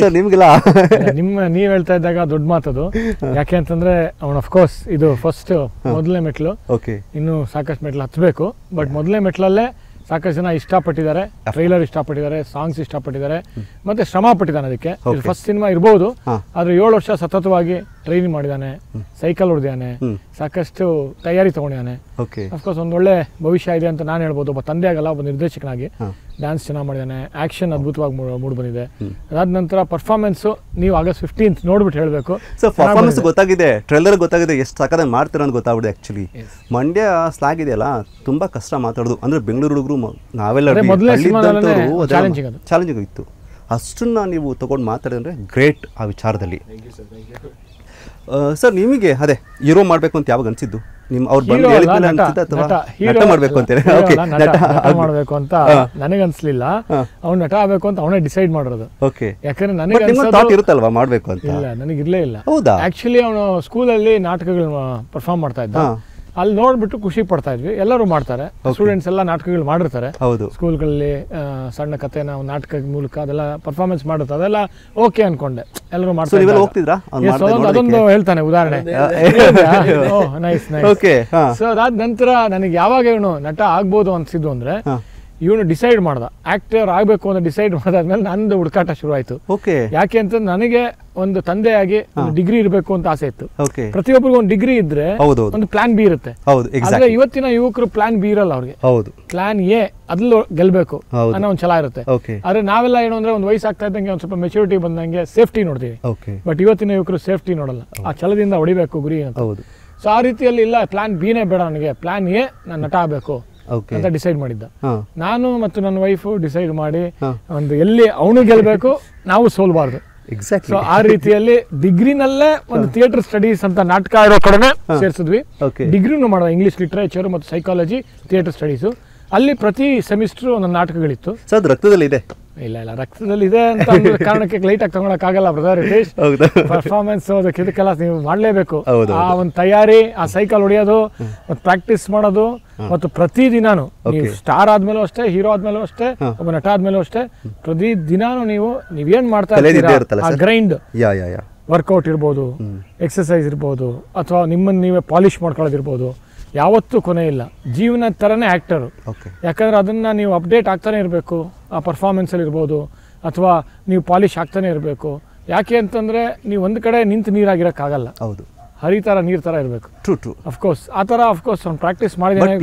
ಸರ್ ನಿಮಗೆಲ್ಲ? ನಿಮ್ಮ ನೀವು ಹೇಳ್ತಾ ಇದ್ದಾಗ ದೊಡ್ಡ ಮಾತದು. ಯಾಕೆ ಅಂತಂದ್ರೆ ಅವನ್ ಅಫ್ಕೋರ್ಸ್ ಇದು ಫಸ್ಟ್ ಮೊದಲನೇ ಮೆಟ್ಲು. ಓಕೆ ಇನ್ನು ಸಾಕಷ್ಟು ಮೆಟ್ಲು ಹತ್ಬೇಕು. ಬಟ್ ಮೊದಲನೇ ಮೆಟ್ಲಲ್ಲೇ ಸಾಕಷ್ಟು ಜನ ಇಷ್ಟಪಟ್ಟಿದ್ದಾರೆ ಟ್ರೈಲರ್ ಇಷ್ಟಪಟ್ಟಿದ್ದಾರೆ ಸಾಂಗ್ಸ್ ಇಷ್ಟಪಟ್ಟಿದ್ದಾರೆ ಮತ್ತೆ ಶ್ರಮ ಪಟ್ಟಿದ್ದಾನೆ ಅದಕ್ಕೆ. ಫಸ್ಟ್ ಸಿನಿಮಾ ಇರ್ಬೋದು ಆದ್ರೆ ಏಳು ವರ್ಷ ಸತತವಾಗಿ ಟ್ರೈನಿಂಗ್ ಮಾಡಿದ್ದಾನೆ ಸೈಕಲ್ ಹೊಡೆದಿದ್ದಾನೆ ಸಾಕಷ್ಟು ತಯಾರಿ ತಗೊಂಡಿದ್ದಾನೆ ಓಕೆ ಅಫ್ಕೋರ್ಸ್ ಒಂದು ಒಳ್ಳೆ ಭವಿಷ್ಯ ಇದೆ ಅಂತ ನಾನು ಹೇಳ್ಬೋದು ಒಬ್ಬ ತಂದೆ ಆಗಲ್ಲ ಒಬ್ಬ ನಿರ್ದೇಶಕನಾಗಿ. ಡ್ಯಾನ್ಸ್ ಚೆನ್ನಾಗಿ ಮಾಡಿದ್ದಾನೆ ಆಕ್ಷನ್ ಅದ್ಭುತವಾಗಿ ಮೂಡ್ ಬಂದಿದೆ. ಅದಾದ ನಂತರ ಪರ್ಫಾರ್ಮೆನ್ಸ್ ನೀವು ಆಗಸ್ಟ್ ಫಿಫ್ಟೀನ್ತ್ ನೋಡ್ಬಿಟ್ಟು ಹೇಳಬೇಕು. ಸೊ ಪರ್ಫಾರ್ಮೆನ್ಸ್ ಗೊತ್ತಾಗಿದೆ ಟ್ರೈಲರ್ ಗೊತ್ತಾಗಿದೆ ಎಷ್ಟು ಸಕ್ಕದಾಗಿ ಮಾಡ್ತೀರ ಅಂತ ಗೊತ್ತಾಗ್ಬಿಡಿ ಆ್ಯಕ್ಚುಲಿ ಮಂಡ್ಯ ಸ್ಲಾಗ್ ಇದೆಯಲ್ಲ ತುಂಬ ಕಷ್ಟ ಮಾತಾಡೋದು. ಅಂದ್ರೆ ಬೆಂಗಳೂರು ಹುಡುಗರು ನಾವೆಲ್ಲ ಚಾಲೆಂಜಿಂಗ್ ಇತ್ತು ಅಷ್ಟನ್ನ ನೀವು ತಗೊಂಡು ಮಾತಾಡಿದ್ರೆ ಗ್ರೇಟ್ ಆ ವಿಚಾರದಲ್ಲಿ. ಸರ್ ನಿಮಗೆ ಅದೇ ಹೀರೋ ಮಾಡಬೇಕು ಅಂತ ಯಾವಾಗ ಅನ್ಸಿದ್ದು? ನಿಮ್ಮ ಅವ್ರು ಬಂದು ಹೇಳಿದ್ಮೇಲೆ ನಟ, ಅನ್ಸಿದ್ದ ಅಥವಾ ನಟ, ನಟ ಮಾಡಬೇಕು ಅಂತೇಳಿ ಓಕೆ ಅಲ್ಲ, ನಟ, ಮಾಡ್ಬೇಕು ಅಂತ ನನಗನ್ಸ್ಲಿಲ್ಲ ಅವ್ನು ನಟ ಆಗ್ಬೇಕು ಅಂತ ಅವನೇ ಡಿಸೈಡ್ ಮಾಡಿರೋದು. ಓಕೆ ಯಾಕಂದ್ರೆ ನನಗೆ ನಿಮ್ಮ ಥಾಟ್ ಇರುತ್ತಲ್ವಾ ಮಾಡಬೇಕು ಅಂತ? ಇಲ್ಲ ನನಗಿರ್ಲೇ ಇಲ್ಲ. ಹೌದಾ? ಆಕ್ಚುಲಿ ಅವನು ಸ್ಕೂಲಲ್ಲಿ ನಾಟಕಗಳು ಪರ್ಫಾರ್ಮ್ ಮಾಡ್ತಾ ಇದ್ದ. ಅಲ್ಲಿ ನೋಡ್ಬಿಟ್ಟು ಖುಷಿ ಪಡ್ತಾ ಇದ್ವಿ. ಎಲ್ಲರೂ ಮಾಡ್ತಾರೆ. ಸ್ಟೂಡೆಂಟ್ಸ್ ಎಲ್ಲ ನಾಟಕಗಳು ಮಾಡಿರ್ತಾರೆ. ಹೌದು. ಸ್ಕೂಲ್ಗಳಲ್ಲಿ ಸಣ್ಣ ಕಥೆನ ನಾವು ನಾಟಕ ಮೂಲಕ ಅದೆಲ್ಲ ಪರ್ಫಾರ್ಮೆನ್ಸ್ ಮಾಡುತ್ತೆ. ಅದೆಲ್ಲ ಓಕೆ ಅನ್ಕೊಂಡೆ. ಎಲ್ಲರೂ ಮಾಡ್ತಾರೆ. ಹೋಗ್ತಿದ್ರಾ? ಅದೊಂದು- ಹೇಳ್ತಾನೆ ಉದಾಹರಣೆ. ನೈಸ್ ನೈಸ್ ಸೊ ಅದಾದ ನಂತರ ನನಗೆ ಯಾವಾಗ ಏನು ನಟ ಆಗ್ಬೋದು ಅನ್ಸಿದ್ದು ಅಂದ್ರೆ ಇವನು ಡಿಸೈಡ್ ಮಾಡ್ದ. ಆಕ್ಟರ್ ಆಗಬೇಕು ಅಂತ ಡಿಸೈಡ್ ಮಾಡಿದಾದ್ಮೇಲೆ ನಂದು ಹುಡುಕಾಟ ಶುರುವಾಯಿತು. ಆಯ್ತು ಓಕೆ ಯಾಕೆ ಅಂತ ನನಗೆ ಒಂದು ತಂದೆಯಾಗಿ ಒಂದು ಡಿಗ್ರಿ ಇರಬೇಕು ಅಂತ ಆಸೆ ಇತ್ತು. ಪ್ರತಿಯೊಬ್ಬರಿಗೂ ಒಂದು ಡಿಗ್ರಿ ಇದ್ರೆ ಒಂದು ಪ್ಲಾನ್ ಬಿ ಇರುತ್ತೆ. ಆದ್ರೆ ಇವತ್ತಿನ ಯುವಕರು ಪ್ಲಾನ್ ಬಿ ಇರಲ್ಲ ಅವ್ರಿಗೆ. ಹೌದು. ಪ್ಲಾನ್ ಎ ಅದ್ರಲ್ಲಿ ಗೆಲ್ಬೇಕು. ಅನ್ನೋ ಒಂದು ಛಲ ಇರುತ್ತೆ. ಆದ್ರೆ ನಾವೆಲ್ಲ ಏನು ಅಂದ್ರೆ ಒಂದು ವಯಸ್ಸಾಗ್ತಾ ಇದ್ದಂಗೆ ಒಂದು ಸ್ವಲ್ಪ ಮೆಚುರಿಟಿ ಬಂದಂಗೆ ಸೇಫ್ಟಿ ನೋಡ್ತೀವಿ. ಬಟ್ ಇವತ್ತಿನ ಯುವಕರು ಸೇಫ್ಟಿ ನೋಡಲ್ಲ. ಆ ಛಲದಿಂದ ಹೊಡಿಬೇಕು ಗುರಿ ಅಂತ. ಹೌದು. ಸೊ ಆ ರೀತಿಯಲ್ಲಿ ಇಲ್ಲ ಪ್ಲಾನ್ ಬಿನೇ ಬೇಡ ನನಗೆ. ಪ್ಲಾನ್ ಎ ನಾನು ನಟ ಆಗಬೇಕು. ಅಂತ ಡಿಸೈಡ್ ಮಾಡಿದ್ದ. ನಾನು ಮತ್ತು ನನ್ನ ವೈಫ್ ಡಿಸೈಡ್ ಮಾಡಿ. ಒಂದು ಎಲ್ಲಿ ಅವನು ಗೆಲ್ಬೇಕು ನಾವು ಸೋಲ್ಬಾರ್ದು. ಸೊ ಆ ರೀತಿಯಲ್ಲಿ ಡಿಗ್ರಿನಲ್ಲೇ ಒಂದು ಥಿಯೇಟರ್ ಸ್ಟಡೀಸ್ ಅಂತ ನಾಟಕ ಆಡೋ ಕಡೆನೆ ಸೇರಿಸಿದ್ವಿ. ಡಿಗ್ರಿನೂ ಮಾಡುವ ಇಂಗ್ಲಿಷ್ ಲಿಟ್ರೇಚರ್ ಮತ್ತು ಸೈಕಾಲಜಿ ಥಿಯೇಟರ್ ಸ್ಟಡೀಸು ಅಲ್ಲಿ ಪ್ರತಿ ಸೆಮಿಸ್ಟರ್ ಒಂದೊಂದು ನಾಟಕಗಳಿತ್ತು. ಸರ್ ರಕ್ತದಲ್ಲಿ ಇದೆ ಇಲ್ಲ ಇಲ್ಲ ರಕ್ತದಲ್ಲಿ ಇದೆ ಅಂತ ಕಾರಣಕ್ಕೆ ಲೈಟ್ ಆಗಿ ತಗೊಳಕ್ಕಾಗಲ್ಲ ಬ್ರದರ್ ರಿತೇಶ್ ಹೌದಾ. ಪರ್ಫಾರ್ಮೆನ್ಸ್ ಅದಕ್ಕೆ ಇದಕ್ಕೆಲ್ಲ ನೀವು ಮಾಡಲೇಬೇಕು. ಆ ಒಂದು ತಯಾರಿ ಆ ಸೈಕಲ್ ಹೊಡೆಯೋದು ಮತ್ತು ಪ್ರಾಕ್ಟೀಸ್ ಮಾಡೋದು ಮತ್ತು ಪ್ರತಿ ದಿನಾನು ನೀವು. ಸ್ಟಾರ್ ಆದ್ಮೇಲೂ ಅಷ್ಟೇ ಹೀರೋ ಆದ್ಮೇಲೂ ಅಷ್ಟೇ ಒಬ್ಬ ನಟ ಆದ್ಮೇಲೂ ಅಷ್ಟೇ ಪ್ರತಿ ದಿನಾನು ನೀವು ನೀವೇನ್ ಮಾಡ್ತಾ ಇರ್ತೀರಾ? ಆ ಗ್ರೈಂಡ್ ವರ್ಕೌಟ್ ಇರ್ಬೋದು ಎಕ್ಸಸೈಸ್ ಇರ್ಬೋದು ಅಥವಾ ನಿಮ್ಮನ್ನು ನೀವೇ ಪಾಲಿಷ್ ಮಾಡ್ಕೊಳ್ಳೋದಿರ್ಬೋದು. ಯಾವತ್ತೂ ಕೊನೆ ಇಲ್ಲ. ಜೀವನ ಥರನೇ ಆ್ಯಕ್ಟರು ಓಕೆ ಯಾಕಂದ್ರೆ ಅದನ್ನು ನೀವು ಅಪ್ಡೇಟ್ ಆಗ್ತಾನೆ ಇರಬೇಕು. ಆ ಪರ್ಫಾರ್ಮೆನ್ಸಲ್ಲಿ ಇರ್ಬೋದು. ಅಥವಾ ನೀವು ಪಾಲಿಷ್ ಆಗ್ತಾನೆ ಇರಬೇಕು. ಯಾಕೆ ಅಂತಂದರೆ ನೀವು ಒಂದು ಕಡೆ ನಿಂತು ನೀರಾಗಿರೋಕ್ಕಾಗಲ್ಲ. ಹೌದು. ಹರಿ ಥರ ನೀರು ಥರ ಇರಬೇಕು. ಟ್ರೂ ಟ್ರೂ ಅಫ್ಕೋರ್ಸ್ ಆ ಥರ ಅಫ್ಕೋರ್ಸ್ ಅವ್ನು ಪ್ರಾಕ್ಟೀಸ್ ಮಾಡಿದ್ದಾನೆ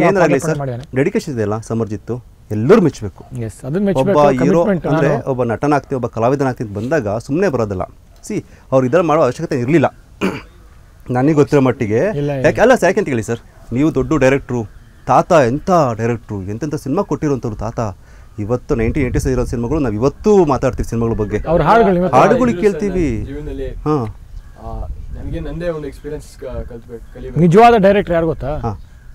ಡೆಡಿಕೇಶನ್ ಇದೆಯಲ್ಲ ಸಮರ್ಜಿತ್ತು ಎಲ್ಲರೂ ಮೆಚ್ಚಬೇಕು. ಎಸ್ ಅದನ್ನ ಒಬ್ಬ ಮೆಚ್ಚಬೇಕು ಹೀರೋ ಅಂದ್ರೆ ಒಬ್ಬ ನಟನಾಗ್ತಿ ಒಬ್ಬ ಕಲಾವಿದನಾಗ್ತಿ ಅಂತ ಬಂದಾಗ ಸುಮ್ಮನೆ ಬರೋದಿಲ್ಲ. ಸಿ ಅವ್ರು ಇದರ ಮಾಡೋ ಅವಶ್ಯಕತೆ ಇರಲಿಲ್ಲ. ನನಗೆ ಗೊತ್ತಿರೋ ಮಟ್ಟಿಗೆ. ಯಾಕೆ ಅಲ್ಲ ಸರ್ ಯಾಕೆ ಅಂತ ಹೇಳಿ ಸರ್ ನೀವು ದೊಡ್ಡ ಡೈರೆಕ್ಟ್ರು ತಾತ ಎಂಥ ಡೈರೆಕ್ಟ್ರು ಎಂತೆಂಥ ಸಿನಿಮಾ ಕೊಟ್ಟಿರುವಂಥವ್ರು ತಾತ ಇವತ್ತು ನೈನ್ಟೀನ್ ಏಯ್ಟೀಸ್ ಇರೋ ಸಿನಿಮಾಗಳು ನಾವು ಇವತ್ತು ಮಾತಾಡ್ತೀವಿ ಸಿನಿಮಾಗಳ ಬಗ್ಗೆ. ಅವ್ರ ಹಾಡುಗಳು ಕೇಳ್ತೀವಿ. ಜೀವನದಲ್ಲಿ. ಹಾಂ. ನನಗೆ ನನಗೆ ನಂದೇ ಒಂದು ಎಕ್ಸ್ಪೀರಿಯನ್ಸ್ ಕಲ್ತ್ಬೇಕು ನಿಜವಾದ ಡೈರೆಕ್ಟರ್ ಯಾರು ಗೊತ್ತಾ? ಹಾ.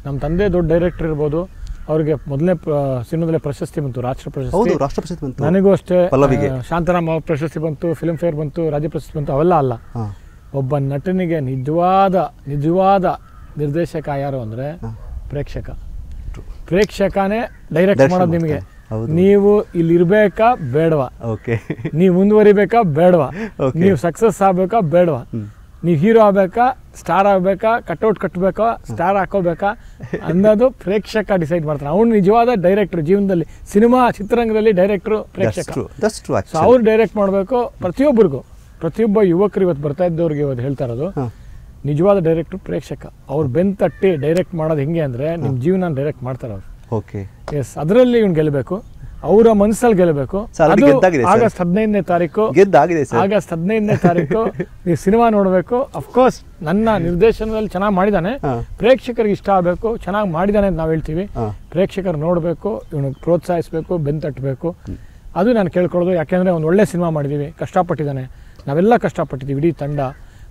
ನಮ್ಮ ತಂದೆ ದೊಡ್ಡ ಡೈರೆಕ್ಟರ್ ಇರ್ಬೋದು. ಅವ್ರಿಗೆ ಮೊದಲನೇ ಸಿನಿಮಾದಲ್ಲಿ ಪ್ರಶಸ್ತಿ ಬಂತು ರಾಷ್ಟ್ರ ಪ್ರಶಸ್ತಿ. ಹೌದು ಪ್ರಶಸ್ತಿ ರಾಷ್ಟ್ರ ಪ್ರಶಸ್ತಿ ಬಂತು. ನನಗೂ ಅಷ್ಟೇ ಪಲ್ಲವಿಗೆ. ಶಾಂತರಾಮ ಶಾಂತಾರಾಮ್ ಅವ್ರ ಪ್ರಶಸ್ತಿ ಬಂತು ಫಿಲ್ಮ್ ಫೇರ್ ಬಂತು ರಾಜ್ಯ ಪ್ರಶಸ್ತಿ ಬಂತು ಅವೆಲ್ಲ ಅಲ್ಲ. ಒಬ್ಬ ನಟನಿಗೆ ನಿಜವಾದ ನಿಜವಾದ ನಿರ್ದೇಶಕ ಯಾರು ಅಂದರೆ ಪ್ರೇಕ್ಷಕ. ಪ್ರೇಕ್ಷಕನೇ ಡೈರೆಕ್ಟ್ ಮಾಡೋದು ನಿಮಗೆ. ನೀವು ಇಲ್ಲಿ ಇರಬೇಕಾ ಬೇಡವಾ? ಓಕೆ ನೀವು ಮುಂದುವರಿಬೇಕಾ ಬೇಡವಾ. ನೀವು ಸಕ್ಸಸ್ ಆಗ್ಬೇಕಾ ಬೇಡವಾ? ನೀವು ಹೀರೋ ಆಗ್ಬೇಕಾ? ಸ್ಟಾರ್ ಆಗ್ಬೇಕಾ? ಕಟ್ಔಟ್ ಕಟ್ಟಬೇಕಾ ಸ್ಟಾರ್ ಹಾಕೋಬೇಕಾ? ಅನ್ನೋದು ಪ್ರೇಕ್ಷಕ ಡಿಸೈಡ್ ಮಾಡ್ತಾರೆ. ಅವ್ನು ನಿಜವಾದ ಡೈರೆಕ್ಟರ್ ಜೀವನದಲ್ಲಿ ಸಿನಿಮಾ ಚಿತ್ರರಂಗದಲ್ಲಿ ಡೈರೆಕ್ಟ್ರು ಪ್ರೇಕ್ಷಕರು ಅವ್ರು ಡೈರೆಕ್ಟ್ ಮಾಡಬೇಕು ಪ್ರತಿಯೊಬ್ಬರಿಗೂ. ಪ್ರತಿಯೊಬ್ಬ ಯುವಕರು ಇವತ್ತು ಬರ್ತಾ ಇದ್ದವ್ರಿಗೆ ಇವತ್ತು ಹೇಳ್ತಾ ಇರೋದು. ನಿಜವಾದ ಡೈರೆಕ್ಟರ್ ಪ್ರೇಕ್ಷಕ. ಅವ್ರು ಬೆನ್ ತಟ್ಟಿ ಡೈರೆಕ್ಟ್ ಮಾಡೋದು ಹೆಂಗೆ ಅಂದರೆ ನಿಮ್ಮ ಜೀವನ ಡೈರೆಕ್ಟ್ ಮಾಡ್ತಾರೆ ಅವ್ರು. ಓಕೆ. ಎಸ್ ಅದರಲ್ಲಿ ಇವ್ನು ಗೆಲ್ಲಬೇಕು ಅವರ ಮನಸ್ಸಲ್ಲಿ ಗೆಲ್ಲಬೇಕು. ಆಗಸ್ಟ್ ಹದಿನೈದನೇ ತಾರೀಕು. ಆಗಸ್ಟ್ ಹದಿನೈದನೇ ತಾರೀಕು ನೀವು ಸಿನಿಮಾ ನೋಡಬೇಕು. ಅಫ್ಕೋರ್ಸ್ ನನ್ನ ನಿರ್ದೇಶನದಲ್ಲಿ ಚೆನ್ನಾಗಿ ಮಾಡಿದಾನೆ ಪ್ರೇಕ್ಷಕರಿಗೆ ಇಷ್ಟ ಆಗಬೇಕು ಚೆನ್ನಾಗಿ ಮಾಡಿದಾನೆ ಅಂತ ನಾವು ಹೇಳ್ತೀವಿ. ಪ್ರೇಕ್ಷಕರು ನೋಡಬೇಕು ಇವನಿಗೆ ಪ್ರೋತ್ಸಾಹಿಸಬೇಕು ಬೆನ್ ತಟ್ಟಬೇಕು ಅದು ನಾನು ಕೇಳ್ಕೊಳ್ಳೋದು. ಯಾಕೆಂದರೆ ಒಂದು ಒಳ್ಳೆ ಸಿನಿಮಾ ಮಾಡಿದ್ದೀವಿ ಕಷ್ಟಪಟ್ಟಿದ್ದಾನೆ. ನಾವೆಲ್ಲ ಕಷ್ಟಪಟ್ಟಿದ್ದೀವಿ. ಇಡೀ ತಂಡ.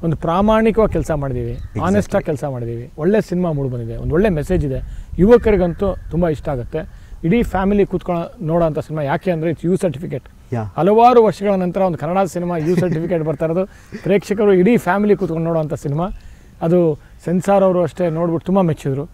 ಒಂದು ಪ್ರಾಮಾಣಿಕವಾಗಿ ಕೆಲಸ ಮಾಡಿದ್ದೀವಿ ಆನೆಸ್ಟಾಗಿ ಕೆಲಸ ಮಾಡಿದ್ದೀವಿ ಒಳ್ಳೆ ಸಿನಿಮಾ ಮೂಡ್ ಬಂದಿದೆ ಒಂದು ಒಳ್ಳೆ ಮೆಸೇಜ್ ಇದೆ. ಯುವಕರಿಗಂತೂ ತುಂಬ ಇಷ್ಟ ಆಗುತ್ತೆ. ಇಡೀ ಫ್ಯಾಮಿಲಿ ಕೂತ್ಕೊಂಡು ನೋಡೋಂಥ ಸಿನಿಮಾ ಯಾಕೆ ಅಂದರೆ ಇಟ್ಸ್ ಯು. ಸರ್ಟಿಫಿಕೇಟ್ ಹಲವಾರು ವರ್ಷಗಳ ನಂತರ ಒಂದು ಕನ್ನಡ ಸಿನಿಮಾ ಯು ಸರ್ಟಿಫಿಕೇಟ್ ಬರ್ತಾ ಇರೋದು. ಪ್ರೇಕ್ಷಕರು ಇಡೀ ಫ್ಯಾಮಿಲಿ ಕೂತ್ಕೊಂಡು ನೋಡುವಂಥ ಸಿನಿಮಾ. ಅದು ಸೆನ್ಸಾರ್ ಅವರು ಅಷ್ಟೇ ನೋಡ್ಬಿಟ್ಟು ತುಂಬ ಮೆಚ್ಚಿದ್ರು.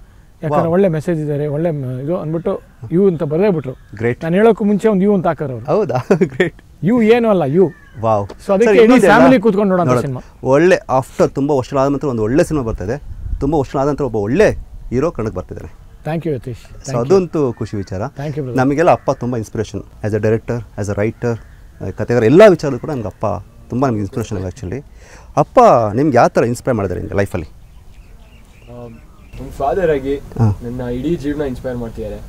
ಯಾಕಂದ್ರೆ ಒಳ್ಳೆ ಮೆಸೇಜ್ ಇದೆ ರೀ ಒಳ್ಳೆ ಇದು ಅಂದ್ಬಿಟ್ಟು ಯು ಅಂತ ಬರದೇ ಬಿಟ್ರು. ಗ್ರೇಟ್ ನಾನು ಹೇಳೋಕ್ಕೂ ಮುಂಚೆ ಒಂದು ಯು ಅಂತ ಹಾಕೋರು ಅವರು. ಹೌದಾ? ಗ್ರೇಟ್ ಯು ಏನು ಅಲ್ಲ ಯು ವಾವ್. ಸೊ ಅದಕ್ಕೆ ಇಡೀ family ಕೂತ್ಕೊಂಡು ನೋಡೋಣ. ಸಿನಿಮಾ. ಒಳ್ಳೆ ಆಫ್ಟರ್ ತುಂಬ ವರ್ಷಗಳಾದ ನಂತರ ಒಂದು ಒಳ್ಳೆ ಸಿನಿಮಾ ಬರ್ತಿದೆ. ತುಂಬ ವರ್ಷಗಳಾದ ನಂತರ ಒಬ್ಬ ಒಳ್ಳೆ ಹೀರೋ ಕಣಕ್ಕೆ ಬರ್ತಿದ್ದಾನೆ ಥ್ಯಾಂಕ್ ಯು ಯತೀಶ್ ಸೊ ಅದಂತೂ ಖುಷಿ ವಿಚಾರ. ಥ್ಯಾಂಕ್ ಯು ನಮಗೆಲ್ಲ ಅಪ್ಪ ತುಂಬ inspiration as a director as a writer ಕತೆಗಾರ ಎಲ್ಲ ವಿಚಾರದಲ್ಲೂ ಕೂಡ ನಮ್ಗೆ ಅಪ್ಪ ತುಂಬ ನಮ್ಗೆ ಇನ್ಸ್ಪಿರೇಷನ್ ಇದೆ ಆ್ಯಕ್ಚುಲಿ ಅಪ್ಪ ನಿಮ್ಗೆ ಯಾವ ಥರ ಇನ್ಸ್ಪೈರ್ ಮಾಡಿದ್ದಾರೆ ನಿಮ್ಗೆ ಲೈಫಲ್ಲಿ ಫಾದರ್ ಆಗಿ ನನ್ನ ಇಡೀ ಜೀವನ ಇನ್ಸ್ಪೈರ್ ಮಾಡ್ತಿದ್ದಾರೆ.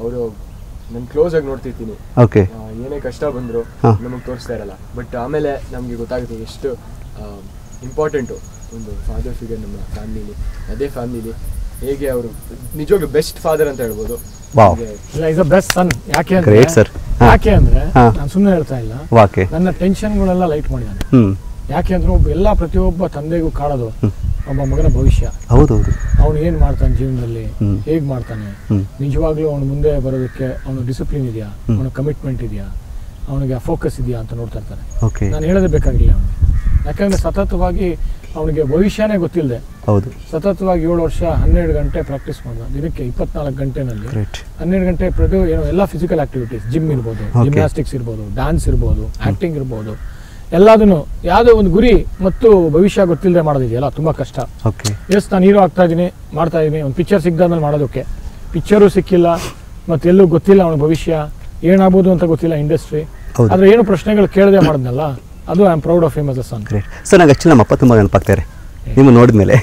ಅವರು ನಾನು ಕ್ಲೋಸ್ ಆಗಿ ನೋಡ್ತಿರ್ತೀನಿ. ಓಕೆ ಏನೇ ಕಷ್ಟ ಬಂದ್ರು. ನಮಗೆ ತೋರಿಸ್ತಾ ಇರಲ್ಲ. ಬಟ್ ಆಮೇಲೆ ನಮಗೆ ಗೊತ್ತಾಗುತ್ತೆ ಎಷ್ಟು ಇಂಪಾರ್ಟೆಂಟು ಒಂದು ಫಾದರ್ ಫಿಗರ್ ನಮ್ಮ ಫ್ಯಾಮಿಲಿಲಿ ಅದೇ ಫ್ಯಾಮಿಲಿಲಿ ಹೇಗೆ ಅವರು ನಿಜವಾಗ್ಲೂ ಬೆಸ್ಟ್ ಫಾದರ್ ಅಂತ ಹೇಳ್ಬೋದು. Wow. ನಮ್ಗೆ ಇಲ್ಲ ಇಸ್ ಅ ಬೆಸ್ಟ್ ಸನ್ ಯಾಕೆ ಅಂದ್ರೆ. ಯಾಕೆ ಅಂದ್ರೆ. ನಾನು ಸುಮ್ಮನೆ ಹೇಳ್ತಾ ಇಲ್ಲ. ವಾಕೆ. ನನ್ನ ಟೆನ್ಷನ್ಗಳೆಲ್ಲ ಲೈಟ್ ಮಾಡಿದ್ದಾನೆ ಯಾಕೆ ಅಂದ್ರೆ ಒಬ್ಬ ಎಲ್ಲ ಪ್ರತಿಯೊಬ್ಬ ತಂದೆಗೂ ಕಾಡೋದು ಒಬ್ಬ ಮಗನ ಭವಿಷ್ಯ. ಹೌದೌದು. ಅವನು ಏನು ಮಾಡ್ತಾನೆ ಜೀವನದಲ್ಲಿ. ಹೇಗೆ ಮಾಡ್ತಾನೆ? ನಿಜವಾಗ್ಲೂ ಅವನು ಮುಂದೆ ಬರೋದಕ್ಕೆ ಅವನು ಡಿಸಿಪ್ಲಿನ್ ಇದೆಯಾ? ಅವನ ಕಮಿಟ್ಮೆಂಟ್ ಇದೆಯಾ? ಅವನಿಗೆ ಫೋಕಸ್ ಇದೆಯಾ ಅಂತ ನೋಡ್ತಾ ಇರ್ತಾನೆ. ಓಕೆ ನಾನು ಹೇಳೋದೇ ಬೇಕಾಗಿಲ್ಲ ಅವನಿಗೆ. ಯಾಕಂದ್ರೆ ಸತತವಾಗಿ ಅವನಿಗೆ ಭವಿಷ್ಯನೇ ಗೊತ್ತಿಲ್ಲದೆ. ಹೌದು. ಸತತವಾಗಿ ಏಳು ವರ್ಷ ಹನ್ನೆರಡು ಗಂಟೆ ಪ್ರಾಕ್ಟೀಸ್ ಮಾಡ್ದ ದಿನಕ್ಕೆ ಇಪ್ಪತ್ನಾಲ್ಕು ಗಂಟೆನಲ್ಲಿ ಹನ್ನೆರಡು ಗಂಟೆ ಪ್ರತಿ ಏನೋ ಎಲ್ಲ ಫಿಸಿಕಲ್ ಆಕ್ಟಿವಿಟೀಸ್ ಜಿಮ್ ಇರ್ಬೋದು. ಜಿಮ್ನಾಸ್ಟಿಕ್ಸ್ ಇರ್ಬೋದು ಡ್ಯಾನ್ಸ್ ಇರ್ಬೋದು ಆಕ್ಟಿಂಗ್ ಇರ್ಬೋದು. ಎಲ್ಲದನ್ನು ಯಾವುದೋ ಒಂದು ಗುರಿ ಮತ್ತು ಭವಿಷ್ಯ ಗೊತ್ತಿಲ್ಲದೆ ಮಾಡೋದಿದೆಯಲ್ಲ ತುಂಬ ಕಷ್ಟ. ಎಸ್ ನಾನು ಹೀರೋ ಆಗ್ತಾ ಇದ್ದೀನಿ ಮಾಡ್ತಾ ಇದ್ದೀನಿ ಒಂದು ಪಿಕ್ಚರ್ ಸಿಗ್ದಾದ್ಮೇಲೆ ಮಾಡೋದಕ್ಕೆ. ಪಿಕ್ಚರು ಸಿಕ್ಕಿಲ್ಲ ಮತ್ತು ಎಲ್ಲೂ ಗೊತ್ತಿಲ್ಲ ಅವನ ಭವಿಷ್ಯ ಏನಾಗ್ಬೋದು ಅಂತ ಗೊತ್ತಿಲ್ಲ ಇಂಡಸ್ಟ್ರಿ. ಆದರೆ ಏನು ಪ್ರಶ್ನೆಗಳು ಕೇಳದೆ ಮಾಡಿದ್ನಲ್ಲ ಅದು I am proud of him as a son sir ನಂಗೆ ಆ್ಯಕ್ಚುಲಿ ನಮ್ಮ ಅಪ್ಪ ತುಂಬ ನೆನಪಾಗ್ತಾರೆ. ನಿಮ್ಮ ನೋಡಿದ್ಮೇಲೆ.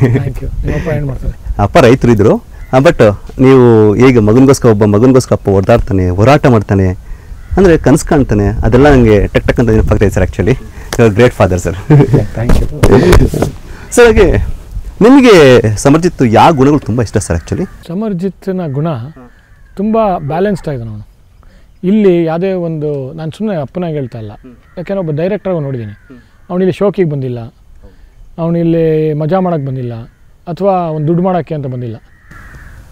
ಏನು ಮಾಡ್ತಾರೆ? ಅಪ್ಪ ರೈತರು ಇದ್ರು ಬಟ್ ನೀವು ಈಗ ಮಗನಿಗೋಸ್ಕರ ಒಬ್ಬ ಮಗನಿಗೋಸ್ಕರ ಅಪ್ಪ ಓಡಾಡ್ತಾನೆ ಹೋರಾಟ ಮಾಡ್ತಾನೆ ಅಂದರೆ ಕನಸು ಕಾಣ್ತಾನೆ. ಅದೆಲ್ಲ ನನಗೆ ಟಕ್ ಟಕ್ ಅಂತ ನೆನಪಾಗ್ತದೆ sir actually great father sir thank you sir ಹಾಗೆ ನಿಮಗೆ ಸಮರ್ಜಿತ್ ಯಾವ ಗುಣಗಳು ತುಂಬ ಇಷ್ಟ ಸರ್ ಆ್ಯಕ್ಚುಲಿ ಸಮರ್ಜಿತ್ನ ಗುಣ ತುಂಬ ಬ್ಯಾಲೆನ್ಸ್ಡ್ ಆಗಿದ್ದಾನೆ ನಾನು ಇಲ್ಲಿ ಯಾವುದೇ ಒಂದು ನಾನು ಸುಮ್ಮನೆ ಅಪ್ಪನಾಗಿ ಹೇಳ್ತಾ ಇಲ್ಲ. ಯಾಕೆಂದ್ರೆ ಒಬ್ಬ ಡೈರೆಕ್ಟರ್ ನೋಡಿದ್ದೀನಿ. ಅವನಿಲ್ಲಿ ಶೋಕಿಗೆ ಬಂದಿಲ್ಲ. ಅವನಿಲ್ಲಿ ಮಜಾ ಮಾಡೋಕ್ಕೆ ಬಂದಿಲ್ಲ. ಅಥವಾ ಒಂದು ದುಡ್ಡು ಮಾಡೋಕ್ಕೆ ಅಂತ ಬಂದಿಲ್ಲ.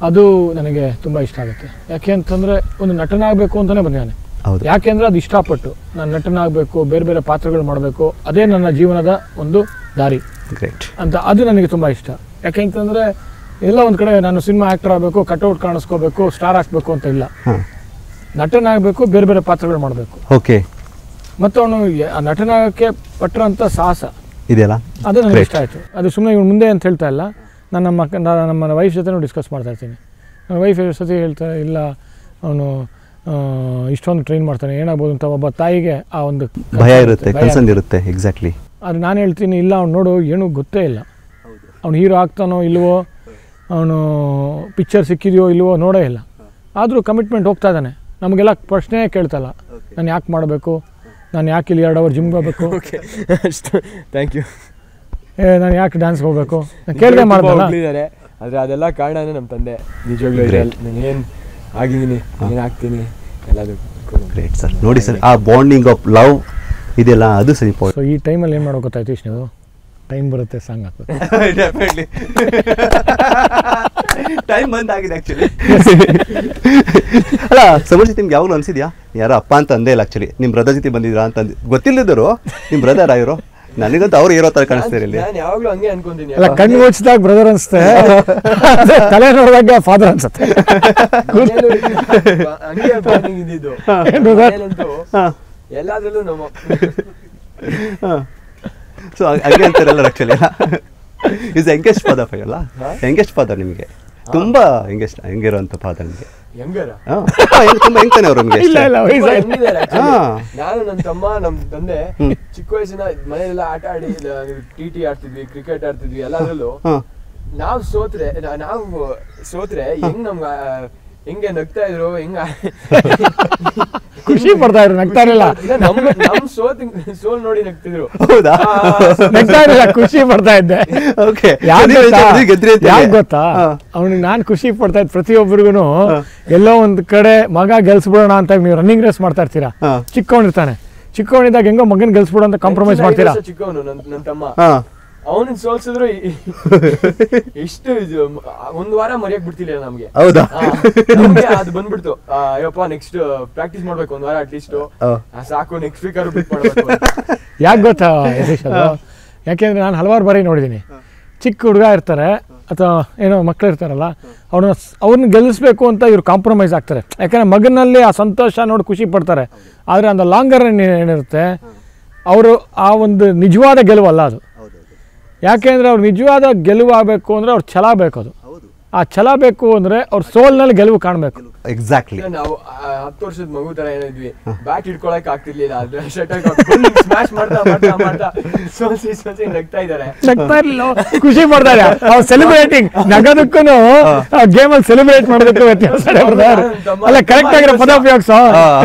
ಅದು ನನಗೆ ತುಂಬ ಇಷ್ಟ ಆಗುತ್ತೆ. ಯಾಕೆ ಅಂತಂದರೆ ಒಂದು ನಟನಾಗಬೇಕು ಅಂತಲೇ ಬಂದಿದ್ದಾನೆ ಹೌದು. ಯಾಕೆಂದ್ರೆ ಅದು ಇಷ್ಟಪಟ್ಟು ನಾನು ನಟನಾಗಬೇಕು ಬೇರೆ ಬೇರೆ ಪಾತ್ರಗಳು ಮಾಡಬೇಕು ಅದೇ ನನ್ನ ಜೀವನದ ಒಂದು ದಾರಿ. ಗ್ರೇಟ್ ಅಂತ ಅದು ನನಗೆ ತುಂಬ ಇಷ್ಟ. ಯಾಕೆಂತಂದ್ರೆ ಎಲ್ಲ ಒಂದು ಕಡೆ ನಾನು ಸಿನಿಮಾ ಆ್ಯಕ್ಟರ್ ಆಗಬೇಕು ಕಟ್ಔಟ್ ಕಾಣಿಸ್ಕೋಬೇಕು ಸ್ಟಾರ್ ಹಾಕ್ಬೇಕು ಅಂತ ಇಲ್ಲ. ನಟನಾಗಬೇಕು ಬೇರೆ ಬೇರೆ ಪಾತ್ರಗಳು ಮಾಡಬೇಕು. ಓಕೆ ಮತ್ತು ಅವನು ನಟನಾಗಕ್ಕೆ ಪಟ್ಟಿರೋಂಥ ಸಾಹಸ. ಇದೆಯಲ್ಲ? ಅದು ನನಗೆ ಇಷ್ಟ ಆಯಿತು. ಅದು ಸುಮ್ಮನೆ ಇವ್ನು ಮುಂದೆ ಅಂತ ಹೇಳ್ತಾ ಇಲ್ಲ. ನಾನು ನಮ್ಮ ನಾನು ನಮ್ಮ ವೈಫ್ ಜೊತೆನೂ ಡಿಸ್ಕಸ್ ಮಾಡ್ತಾ ಇರ್ತೀನಿ. ನನ್ನ ವೈಫ್ ಜೊತೆ ಹೇಳ್ತಾ ಇಲ್ಲ ಅವನು ಇಷ್ಟೊಂದು ಟ್ರೈನ್ ಮಾಡ್ತಾನೆ. ಏನಾಗ್ಬೋದು ಅಂತ ಒಬ್ಬ ತಾಯಿಗೆ ಆ ಒಂದು ಭಯ ಇರುತ್ತೆ ಕನ್ಸರ್ನ್ ಕನ್ಸನ್ ಇರುತ್ತೆ ಎಕ್ಸಾಕ್ಟ್ಲಿ ಅದು ನಾನು ಹೇಳ್ತೀನಿ ಇಲ್ಲ ಅವ್ನು ನೋಡು ಏನೂ ಗೊತ್ತೇ ಇಲ್ಲ. ಅವ್ನು ಹೀರೋ ಆಗ್ತಾನೋ ಇಲ್ವೋ ಅವನು ಪಿಕ್ಚರ್ ಸಿಕ್ಕಿದೆಯೋ ಇಲ್ವೋ ನೋಡೇ ಇಲ್ಲ. ಆದರೂ ಕಮಿಟ್ಮೆಂಟ್ ಹೋಗ್ತಾ ಇದ್ದಾನೆ. ನಮಗೆಲ್ಲ ಪ್ರಶ್ನೆ ಕೇಳ್ತಲ್ಲ ನಾನು ಯಾಕೆ ಮಾಡಬೇಕು? ನಾನು ಯಾಕೆ ಇಲ್ಲಿ ಎರಡು ಅವರ್ ಜಿಮ್ ಹೋಗಬೇಕು? ಅಷ್ಟು ಥ್ಯಾಂಕ್ ಯು ಏ ನಾನು ಯಾಕೆ ಡ್ಯಾನ್ಸ್ ಹೋಗಬೇಕು? ನಾನು ಕೇಳದೆ ಮಾಡ್ತಾರೆ ಆದರೆ ಅದೆಲ್ಲ ಕಾರಣನೇ ನಮ್ಮ ತಂದೆ. ನಿಜವಾಗ್ಲೂ ಏನು ಆಗಿದ್ದೀನಿ ಏನು ಆಗ್ತೀನಿ ಎಲ್ಲದಕ್ಕೂ ಗ್ರೇಟ್ ಸರ್ ನೋಡಿ ಸರ್ ಆ ಬಾಂಡಿಂಗ್ ಆಫ್ ಲವ್ ಇದೆಯಲ್ಲ ಅದು ಸರಿ ಸೊ ಈ ಟೈಮಲ್ಲಿ ಏನು ಮಾಡೋ ಗೊತ್ತಾಯ್ತು ಇಷ್ಟು ನೀವು? ಟೈಮ್ ಬರುತ್ತೆ ಸಾಂಗ್ ಹಾಕೋದು ಡೆಫಿನೆಟ್ಲಿ ಟೈಮ್ ಬಂದಾಗಿದೆ ಆ್ಯಕ್ಚುಲಿ ಅಲ್ಲ ಸಮರ್ಜಿತ್ ನಿಮ್ಗೆ ಯಾವಾಗಲೂ ಅನಿಸಿದ್ಯಾ? ಯಾರೋ ಅಪ್ಪ ಅಂತ ಅಂದೇ ಇಲ್ಲ ಆ್ಯಕ್ಚುಲಿ ನಿಮ್ಮ ಬ್ರದರ್ ಜೊತೆ ಬಂದಿದ್ರಾ ಅಂತ ಗೊತ್ತಿಲ್ಲದರು ನಿಮ್ಮ ಬ್ರದರ್ ಇವರು? ನನಗಂತೂ ಅವ್ರು ಇರೋ ತರ ಕಾಣಿಸ್ತಾರೆ ಇಲ್ಲಿ ನಾನು ಯಾವಾಗ್ಲೂ ಹಂಗೆ ಅನ್ಕೊಂತೀನಿ ಅಲ್ಲ ಕಣ್ಣು ಮುಚ್ಚಿದಾಗ ಬ್ರದರ್ ಅನ್ಸುತ್ತೆ. ತಲೆ ನೋಡಿದಾಗ ಫಾದರ್ ಅನ್ಸುತ್ತೆ. ಹಂಗೆ planning ಇದ್ದಿದ್ದು ಮನೇಲಂತೂ ಎಲ್ಲಾದ್ರಲ್ಲೂ ನಮ್ಮ ಹಾಂ. ಸೊ ಹಂಗೆ ಅಂತಾರಲ್ಲ ಆಕ್ಚುಲಿ ಇಸ್ ಎಂಗೆಸ್ಟ್ ಫಾದರ್ ಅಲ್ಲ? ಎಂಗೆಸ್ಟ್ ಫಾದರ್ ನಿಮಗೆ. ತುಂಬಾ ಎಂಗೆಸ್ಟ್ ಹೆಂಗಿರೋಂಥ ಫಾದರ್ ನಿಮಗೆ. ತುಂಬ ಹೆಂಗ್ ತಾನೆ ಅವ್ರು ನಿಮಗೆ ಇಲ್ಲ ಇಲ್ಲ. ನಾನು ನನ್ನ ತಮ್ಮ ನಮ್ ತಂದೆ ಚಿಕ್ಕ ವಯಸ್ಸಿನ ಮನೆಯೆಲ್ಲ ಆಟ ಆಡಿ ಟಿ ಟಿ ಆಡ್ತಿದ್ವಿ ಕ್ರಿಕೆಟ್ ಆಡ್ತಿದ್ವಿ ಎಲ್ಲಾದ್ರಲ್ಲೂ. ಹಾಂ. ನಾವ್ ಸೋತ್ರೆ ನಾ- ನಾವು ಸೋತ್ರೆ ಹೆಂಗ್ ನಮ್ಗ ಹೆಂಗೆ ನಗ್ತಾ ಇದ್ರು ಹಿಂಗ ಖುಷಿ ಪಡ್ತಾ ಇದ್ರು ನಗ್ತಾ ಇರಲಿಲ್ಲ. ನಮ್ ನಮ್ ಸೋತ್ ಸೋಲ್ ನೋಡಿ ನಗ್ತಿದ್ರು. ಹೌದಾ? ನಗ್ತಾ ಇರಲಿಲ್ಲ ಖುಷಿ ಪಡ್ತಾ ಇದ್ದೆ. ಓಕೆ ಯಾಕೆ ಗೊತ್ತಾ? ಗೆದ್ರಿ ಅಂತ ಯಾಕ್ ಗೊತ್ತಾ? ಅವ್ನಿಗೆ ನಾನು ಖುಷಿ ಪಡ್ತಾ ಇದ್ದೆ. ಪ್ರತಿಯೊಬ್ಬರಿಗೂ ಎಲ್ಲೋ ಒಂದ್ ಕಡೆ ಮಗ ಗೆಲ್ಸ್ಬಿಡೋಣ ಅಂತ ನೀವು ರನ್ನಿಂಗ್ ರೇಸ್ ಮಾಡ್ತಾ ಇರ್ತೀರಾ. ಚಿಕ್ಕವನಿರ್ತಾನೆ. ಚಿಕ್ಕವನಿದ್ದಾಗ ಹೆಂಗೋ ಮಗನ್ ಗೆಲ್ಸ್ಬಿಡೋ ಅಂತ ಕಾಂಪ್ರಮೈಸ್ ಮಾಡ್ತೀರಾ? ಚಿಕ್ಕವನು ನನ್ ನನ್ ತಮ್ಮ. ಹಾಂ. ಅವನಿಗೆ ಸೋಲ್ಸಿದ್ರು ಎಷ್ಟು ಒಂದು ವಾರ ಮರೆಯಕ್ ಬಿಡ್ತಿಲ್ಲ ನಮ್ಗೆ. ಹೌದಾ? ಅದು ಬಂದ್ಬಿಡ್ತು. ಅಯ್ಯಪ್ಪ ನೆಕ್ಸ್ಟ್ ಪ್ರಾಕ್ಟೀಸ್ ಮಾಡ್ಬೇಕು ಒಂದ್ ವಾರ ಅಟ್ಲೀಸ್ಟ್ ಸಾಕು ನೆಕ್ಸ್ಟ್ ವೀಕ್ ಯಾಕೆ ಗೊತ್ತಾ ಯಾಕೆಂದ್ರೆ ನಾನು ಹಲವಾರು ಬಾರಿ ನೋಡಿದ್ದೀನಿ ಚಿಕ್ಕ ಹುಡುಗ ಇರ್ತಾರೆ ಅಥವಾ ಏನೋ ಮಕ್ಳು ಇರ್ತಾರಲ್ಲ ಅವ್ರನ್ನ ಅವ್ರನ್ನ ಗೆಲ್ಲಿಸ್ಬೇಕು ಅಂತ ಇವ್ರು ಕಾಂಪ್ರಮೈಸ್ ಆಗ್ತಾರೆ. ಯಾಕಂದ್ರೆ ಮಗನಲ್ಲಿ ಆ ಸಂತೋಷ ನೋಡಿ ಖುಷಿ ಪಡ್ತಾರೆ. ಆದರೆ ಅಂದ ಲಾಂಗರ್ ಏನಿರುತ್ತೆ ಅವರು ಆ ಒಂದು ನಿಜವಾದ ಗೆಲುವಲ್ಲ ಅದು. ಯಾಕೆಂದ್ರೆ ಅವ್ರು ನಿಜವಾದ ಗೆಲುವಾಗಬೇಕು ಅಂದರೆ ಅವ್ರು ಛಲ ಬೇಕದು ಆ ಛಲ ಬೇಕು ಅಂದ್ರೆ ಅವ್ರ ಸೋಲ್ನಲ್ಲಿ ಗೆಲುವು ಕಾಣಬೇಕು. ಎಕ್ಸಾಕ್ಟ್ಲಿ ನಾವು ಆ, ಹತ್ತು ವರ್ಷದ ಮಗು ತರ ಏನಿದ್ವಿ ಬ್ಯಾಟ್ ಹಿಡ್ಕೊಳಕ್ ಆಗ್ತಿರ್ಲಿಲ್ಲ. ಸ್ಮ್ಯಾಶ್ ಮಾಡ್ತಾ ಮಾಡ್ತಾ ಮಾಡ್ತಾ ಸೋಲ್ಸಿ ಸೋಲ್ಸಿ ನಗ್ತಾ ಇದಾರೆ ನಗ್ತಾ ಇರ್ಲಿಲ್ಲ. ಖುಷಿ ಪಡ್ತಾರೆ ಅವ್ರು ಸೆಲೆಬ್ರೇಟಿಂಗ್ ನಗೋದಕ್ಕೂ ಗೇಮ್ ಅಲ್ಲಿ ಸೆಲೆಬ್ರೇಟ್ ಮಾಡೋದಕ್ಕೂ ವ್ಯತ್ಯಾಸ ಅಲ್ಲ ಕರೆಕ್ಟ್ ಆಗಿರೋ ಪದ ಉಪಯೋಗಿಸೋ.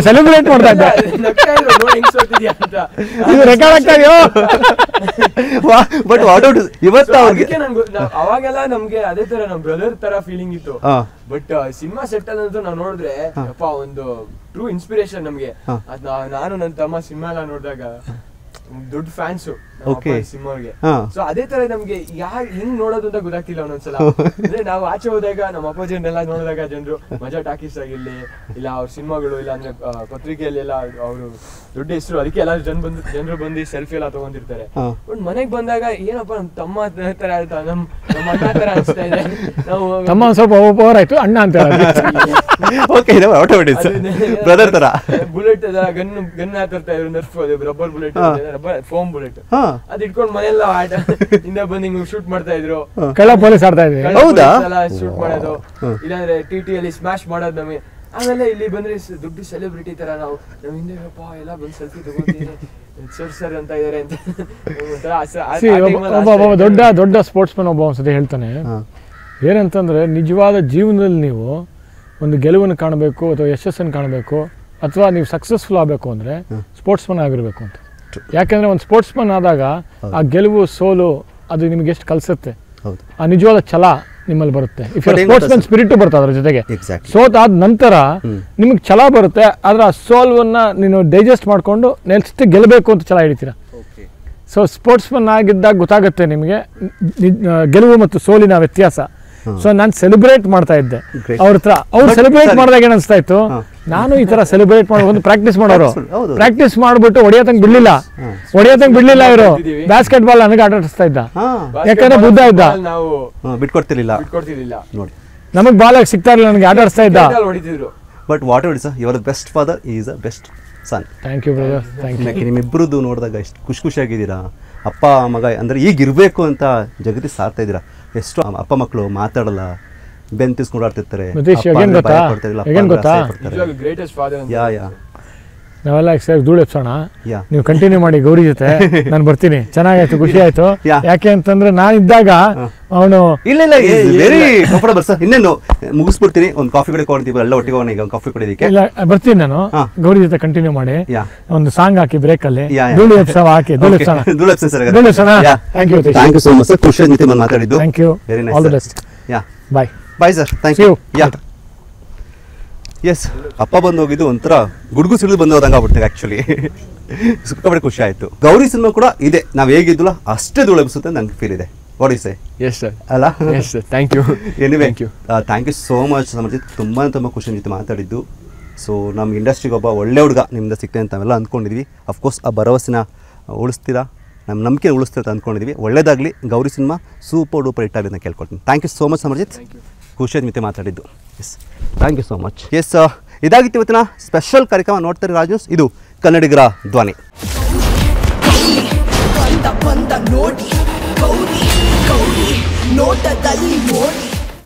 ಸೆಲೆಬ್ರೇಟ್ ಮಾಡ್ತಾ ಇದ್ದೆ. ನಗ್ತಾ ಇದ್ರು ನೋಡಿ ಅಂತ. ಇದು ರೆಕಾರ್ಡ್ ಆಗ್ತಾ ಇದೆಯೋ? ಬಟ್ ವಾಟ್ ಔಟ್ ಇವತ್ತು ಅವ್ರಿಗೆ ಅವಾಗೆಲ್ಲ ನಮ್ಗೆ ಅದೇ ತರ ನಮ್ ಬ್ರದರ್ ತರ ಫೀಲಿಂಗ್ ಇತ್ತು. ಬಟ್ ಸಿನಿಮಾ ಸೆಟ್ ಅಂತೂ ನಾವು ನೋಡಿದ್ರೆ ಒಂದು ಟ್ರೂ ಇನ್ಸ್ಪಿರೇಷನ್ ನಮ್ಗೆ. ಅದ್ ನಾನು ನನ್ನ ತಮ್ಮ ಸಿನಿಮಾ ಎಲ್ಲ ನೋಡಿದಾಗ ದೊಡ್ಡ ಫ್ಯಾನ್ಸ್ ಓಕೆ. ಸೊ ಅದೇ ತರ ನಮ್ಗೆ ಯಾ ಹೆಂಗ್ ನೋಡೋದು ಅಂತ ಗೊತ್ತಾಗ್ತಿಲ್ಲ ಒಂದೊಂದ್ಸಲ. ಅಂದ್ರೆ ನಾವು ಆಚೆ ಹೋದಾಗ ನಮ್ಮ ಅಪ್ಪಾಜಿಯನ್ನೆಲ್ಲ ನೋಡಿದಾಗ ಜನರು ಮಜಾ ಟಾಕೀಸ್ ಆಗಿರ್ಲಿ ಇಲ್ಲ ಅವ್ರ ಸಿನಿಮಾಗಳು ಇಲ್ಲ ಅಂದ್ರೆ ಪತ್ರಿಕೆಯಲ್ಲಿ ಪತ್ರಿಕೆಯಲ್ಲೆಲ್ಲ ಅವರು ದೊಡ್ಡ ಹೆಸರು ಅದಕ್ಕೆ ಎಲ್ಲ ಜನ ಬಂದು ಜನರು ಬಂದು ಸೆಲ್ಫಿ ಎಲ್ಲ ತಗೊಂಡಿರ್ತಾರೆ. ಬಟ್ ಮನೆಗ್ ಬಂದಾಗ ಏನಪ್ಪ ನಮ್ ತಮ್ಮ ತರ ಆಯ್ತಾ ನಮ್ ನಮ್ಮ ಅಣ್ಣ ತರ ಅನ್ಸ್ತಾ ಇದೆ. ನಾವು ತಮ್ಮ ಸ್ವಲ್ಪ ಓವರ್ ಆಯ್ತು ಅಣ್ಣ ಅಂತ. ಓಕೆ ಇದು ಆಟೋಮೆಟಿಕ್ ಬ್ರದರ್ ತರ. ಬುಲೆಟ್ ಗನ್ ಗನ್ ತರ್ತಾ ಇದ್ರು Nerf rubber bullet. Rubber foam bullet ಹಾ. ಅದ್ ಇಟ್ಕೊಂಡು ಮನೆಯೆಲ್ಲ ಆಟ. ಹಿಂದೆ ಬಂದು ಹಿಂಗ್ ಶೂಟ್ ಮಾಡ್ತಾ ಇದ್ರು. ಕಳ್ಳ ಪೊಲೀಸ್ ಆಡ್ತಾ ಇದ್ರು ಹೌದಾ? ಶೂಟ್ ಮಾಡೋದು. ಇಲ್ಲಾಂದ್ರೆ ಟಿ ಟಿ ಅಲ್ಲಿ ಸ್ಮ್ಯಾಶ್ ಮಾಡೋದು ನಮಗೆ. ಆಮೇಲೆ ಇಲ್ಲಿ ಬಂದ್ರೆ ದುಡ್ಡು ಸೆಲೆಬ್ರಿಟಿ ತರ ನಾವು ನಮ್ ಹಿಂದೆ ಎಲ್ಲ ಬಂದು ಸೆಲ್ಫಿ ತಗೋತೀನಿ ಸರ್ ಸರ್ ಅಂತ ಇದಾರೆ ಅಂತ. ಒಬ್ಬ ದೊಡ್ಡ ದೊಡ್ಡ ಸ್ಪೋರ್ಟ್ಸ್ ಮ್ಯಾನ್ ಒಬ್ಬ ಒಂದ್ಸತಿ ಹೇಳ್ತಾನೆ. ಏನಂತಂದ್ರೆ ನಿಜವಾದ ಜೀವನದಲ್ಲಿ ನೀವು ಒಂದು ಗೆಲುವನ್ನು ಕಾಣಬೇಕು ಅಥವಾ ಯಶಸ್ಸನ್ನು ಕಾಣಬೇಕು ಅಥವಾ ನೀವು ಸಕ್ಸಸ್ಫುಲ್ ಆಗಬೇಕು ಅಂದರೆ ಸ್ಪೋರ್ಟ್ಸ್ಮನ್ ಆಗಿರಬೇಕು ಅಂತ. ಯಾಕೆಂದರೆ ಒಂದು ಸ್ಪೋರ್ಟ್ಸ್ಮನ್ ಆದಾಗ ಆ ಗೆಲುವು ಸೋಲು ಅದು ನಿಮ್ಗೆ ಎಷ್ಟು ಕಲಿಸುತ್ತೆ? ಆ ನಿಜವಾದ ಛಲ ನಿಮ್ಮಲ್ಲಿ ಬರುತ್ತೆ. ಇಫ್ ಸ್ಪೋರ್ಟ್ಸ್ಮನ್ ಸ್ಪಿರಿಟ್ ಬರುತ್ತೆ ಅದ್ರ ಜೊತೆಗೆ. ಸೋತಾದ ನಂತರ ನಿಮಗೆ ಛಲ ಬರುತ್ತೆ ಆದರೆ ಆ ಸೋಲ್ವನ್ನ ನೀನು ಡೈಜೆಸ್ಟ್ ಮಾಡಿಕೊಂಡು ನೆಕ್ಸ್ಟ್ ಗೆಲ್ಲಬೇಕು ಅಂತ ಛಲ ಹಿಡಿತೀರ? ಸೊ ಸ್ಪೋರ್ಟ್ಸ್ಮನ್ ಆಗಿದ್ದಾಗ ಗೊತ್ತಾಗುತ್ತೆ ನಿಮಗೆ ಗೆಲುವು ಮತ್ತು ಸೋಲಿನ ವ್ಯತ್ಯಾಸ. ಸೊ ನಾನು ಸೆಲೆಬ್ರೇಟ್ ಮಾಡ್ತಾ ಇದ್ದೆ. ಅವ್ರ ಹತ್ರ ಅವ್ರು ಸೆಲೆಬ್ರೇಟ್. ಮಾಡಿದಾಗ ಏನ್ ಅನ್ಸ್ತಾ ಇತ್ತು? ನಾನು ಈ ತರ ಸೆಲೆಬ್ರೇಟ್ ಮಾಡಬೇಕು ಪ್ರಾಕ್ಟೀಸ್ ಮಾಡೋರು. ಪ್ರಾಕ್ಟೀಸ್ ಮಾಡ್ಬಿಟ್ಟು ಹೊಡಿಯೋತಂಗ್ ಬಿಡ್ಲಿಲ್ಲ. ಹೊಡಿಯೋತಂಗ್ ಬಿಡ್ಲಿಲ್ಲ ಇವರು. ಬ್ಯಾಸ್ಕೆಟ್ ಬಾಲ್ ನನಗೆ ಆಟ ಆಡಿಸ್ತಾ ಇದ್ದ. ಯಾಕಂದ್ರೆ ಬುದ್ಧ ಇದ್ದ. ಬಿಟ್ಕೊಡ್ತಿರ್ಲಿಲ್ಲ. ನೋಡಿ. ನಮಗ್ ಬಾಲ್ ಸಿಗ್ತಾ ಇರಲಿಲ್ಲ ನನಗೆ ಆಟ ಆಡಿಸ್ತಾ ಇದ್ದ. But what is your best father is a best son thank you brother thank you ನಿಮ್ಮಿಬ್ಬರದ್ದು ನೋಡಿದಾಗ ಎಷ್ಟು ಖುಷಿ ಖುಷಿಯಾಗಿದ್ದೀರಾ? ಅಪ್ಪ ಮಗ ಅಂದರೆ ಈಗ ಇರಬೇಕು ಅಂತ ಜಗತ್ತಿ ಸಾರ್ತಾ ಇದ್ದೀರಾ? ಎಷ್ಟು ಅಪ್ಪ ಮಕ್ಕಳು ಮಾತಾಡಲ್ಲ ಬೆನ್ ತಿಸ್ಕೊಂಡು ಆಡ್ತಿರ್ತಾರೆ ಅಪ್ಪ ಹೇಗೇನ್ ಗೊತ್ತಾ? ಅಪ್ಪ ಹೇಗೇನ್ ಗೊತ್ತಾ? ಅಸಹ್ಯ ಪಡ್ತಾರೆ. ಗ್ರೇಟೆಸ್ಟ್ ಫಾದರ್ ಯಾ ಯಾ ನಾವೆಲ್ಲ ಸೇರಿ ಧೂಳು ಎಪ್ಸೋಣ ನೀವು ಕಂಟಿನ್ಯೂ ಮಾಡಿ ಗೌರಿ ಜೊತೆ. ನಾನು ಬರ್ತೀನಿ. ಚೆನ್ನಾಗಾಯ್ತು ಖುಷಿ ಆಯ್ತು. ಯಾಕೆ ಅಂತಂದ್ರೆ ನಾನು ಇದ್ದಾಗ ಅವನು ಇಲ್ಲ ಇಲ್ಲ ವೆರಿ ಕಂಫರ್ಟಬಲ್ ಸರ್. ಇನ್ನೇನು ಮುಗಿಸ್ಬಿಡ್ತೀನಿ. ಒಂದು ಕಾಫಿ ಕಡೆ ಕೊಡ್ತೀವಿ ಎಲ್ಲ ಒಟ್ಟಿಗೆ ಈಗ ಒಂದು ಕಾಫಿ ಕುಡಿಯೋದಕ್ಕೆ ಇಲ್ಲ ಬರ್ತೀನಿ ನಾನು. ಗೌರಿ ಜೊತೆ ಕಂಟಿನ್ಯೂ ಮಾಡಿ. ಒಂದು ಸಾಂಗ್ ಹಾಕಿ ಬ್ರೇಕ್ ಅಲ್ಲಿ. ಧೂಳು ಎಪ್ಸವ ಹಾಕಿ ಧೂಳು ಎಪ್ಸೋಣ ಧೂಳು ಸರ್ ಧೂಳು ಎಪ್ಸೋಣ thank you thank you so much sir ಖುಷಿ ಜೊತೆ ಮಾತಾಡಿದ್ದು. Thank you very all the best yeah. Bye bye sir thank you. Yeah yes ಅಪ್ಪ ಬಂದು ಹೋಗಿದ್ದು ಒಂಥರ ಗುಡುಗು ಸಿಡಿದು ಬಂದು ಹೋದಂಗೆ ಆಗ್ಬಿಡ್ತೀವಿ ಆ್ಯಕ್ಚುಲಿ ಸಿಕ್ಕಾಪಟ್ಟೆ ಖುಷಿ ಆಯಿತು. ಗೌರಿ ಸಿನಿಮಾ ಕೂಡ ಇದೆ. ನಾವು ಹೇಗಿದ್ದಿಲ್ಲ ಅಷ್ಟೇ ಧೂಳಬಿಸುತ್ತೆ ನನಗೆ ನಂಗೆ ಫೀಲ್ ಇದೆ. ವಾಟ್ ಎಸ್ ಸರ್ ಅಲ್ಲ? Yes sir thank you anyway thank you thank you so much Samarjit. ತುಂಬ ತುಂಬ ಖುಷಿ ಜೊತೆ ಮಾತಾಡಿದ್ದು. ಸೊ ನಮ್ಮ ಇಂಡಸ್ಟ್ರಿಗೆ ಒಬ್ಬ ಒಳ್ಳೆ ಹುಡುಗ ನಿಮ್ಮಿಂದ ಸಿಗ್ತೇನೆ ಅಂತ ನಾವೆಲ್ಲ ಅಂದ್ಕೊಂಡಿದ್ವಿ ಅಫ್ಕೋರ್ಸ್ ಆ ಭರವಸೆನ ಉಳಿಸ್ತೀರಾ? ನಮ್ಮ ನಂಬಿಕೆ ಉಳಿಸ್ತೀರಾ ಅಂತ ಅಂದ್ಕೊಂಡಿದ್ವಿ ಒಳ್ಳೇದಾಗಲಿ Gowri cinema super duper hit ಆಗಲಿ ಅಂತ ಕೇಳ್ಕೊಳ್ತೀನಿ. Thank you so much Samarjit. ಖುಷಿಯಾದ ಮಿತಿ ಮಾತಾಡಿದ್ದು. Yes thank you so much yes ಇದಾಗಿತ್ತು ಇವತ್ತಿನ ಸ್ಪೆಷಲ್ ಕಾರ್ಯಕ್ರಮ ನೋಡ್ತಾರೆ ರಾಜು. ಇದು ಕನ್ನಡಿಗರ ಧ್ವನಿ. ನೋಟದಲ್ಲಿ ನೋಡಿ.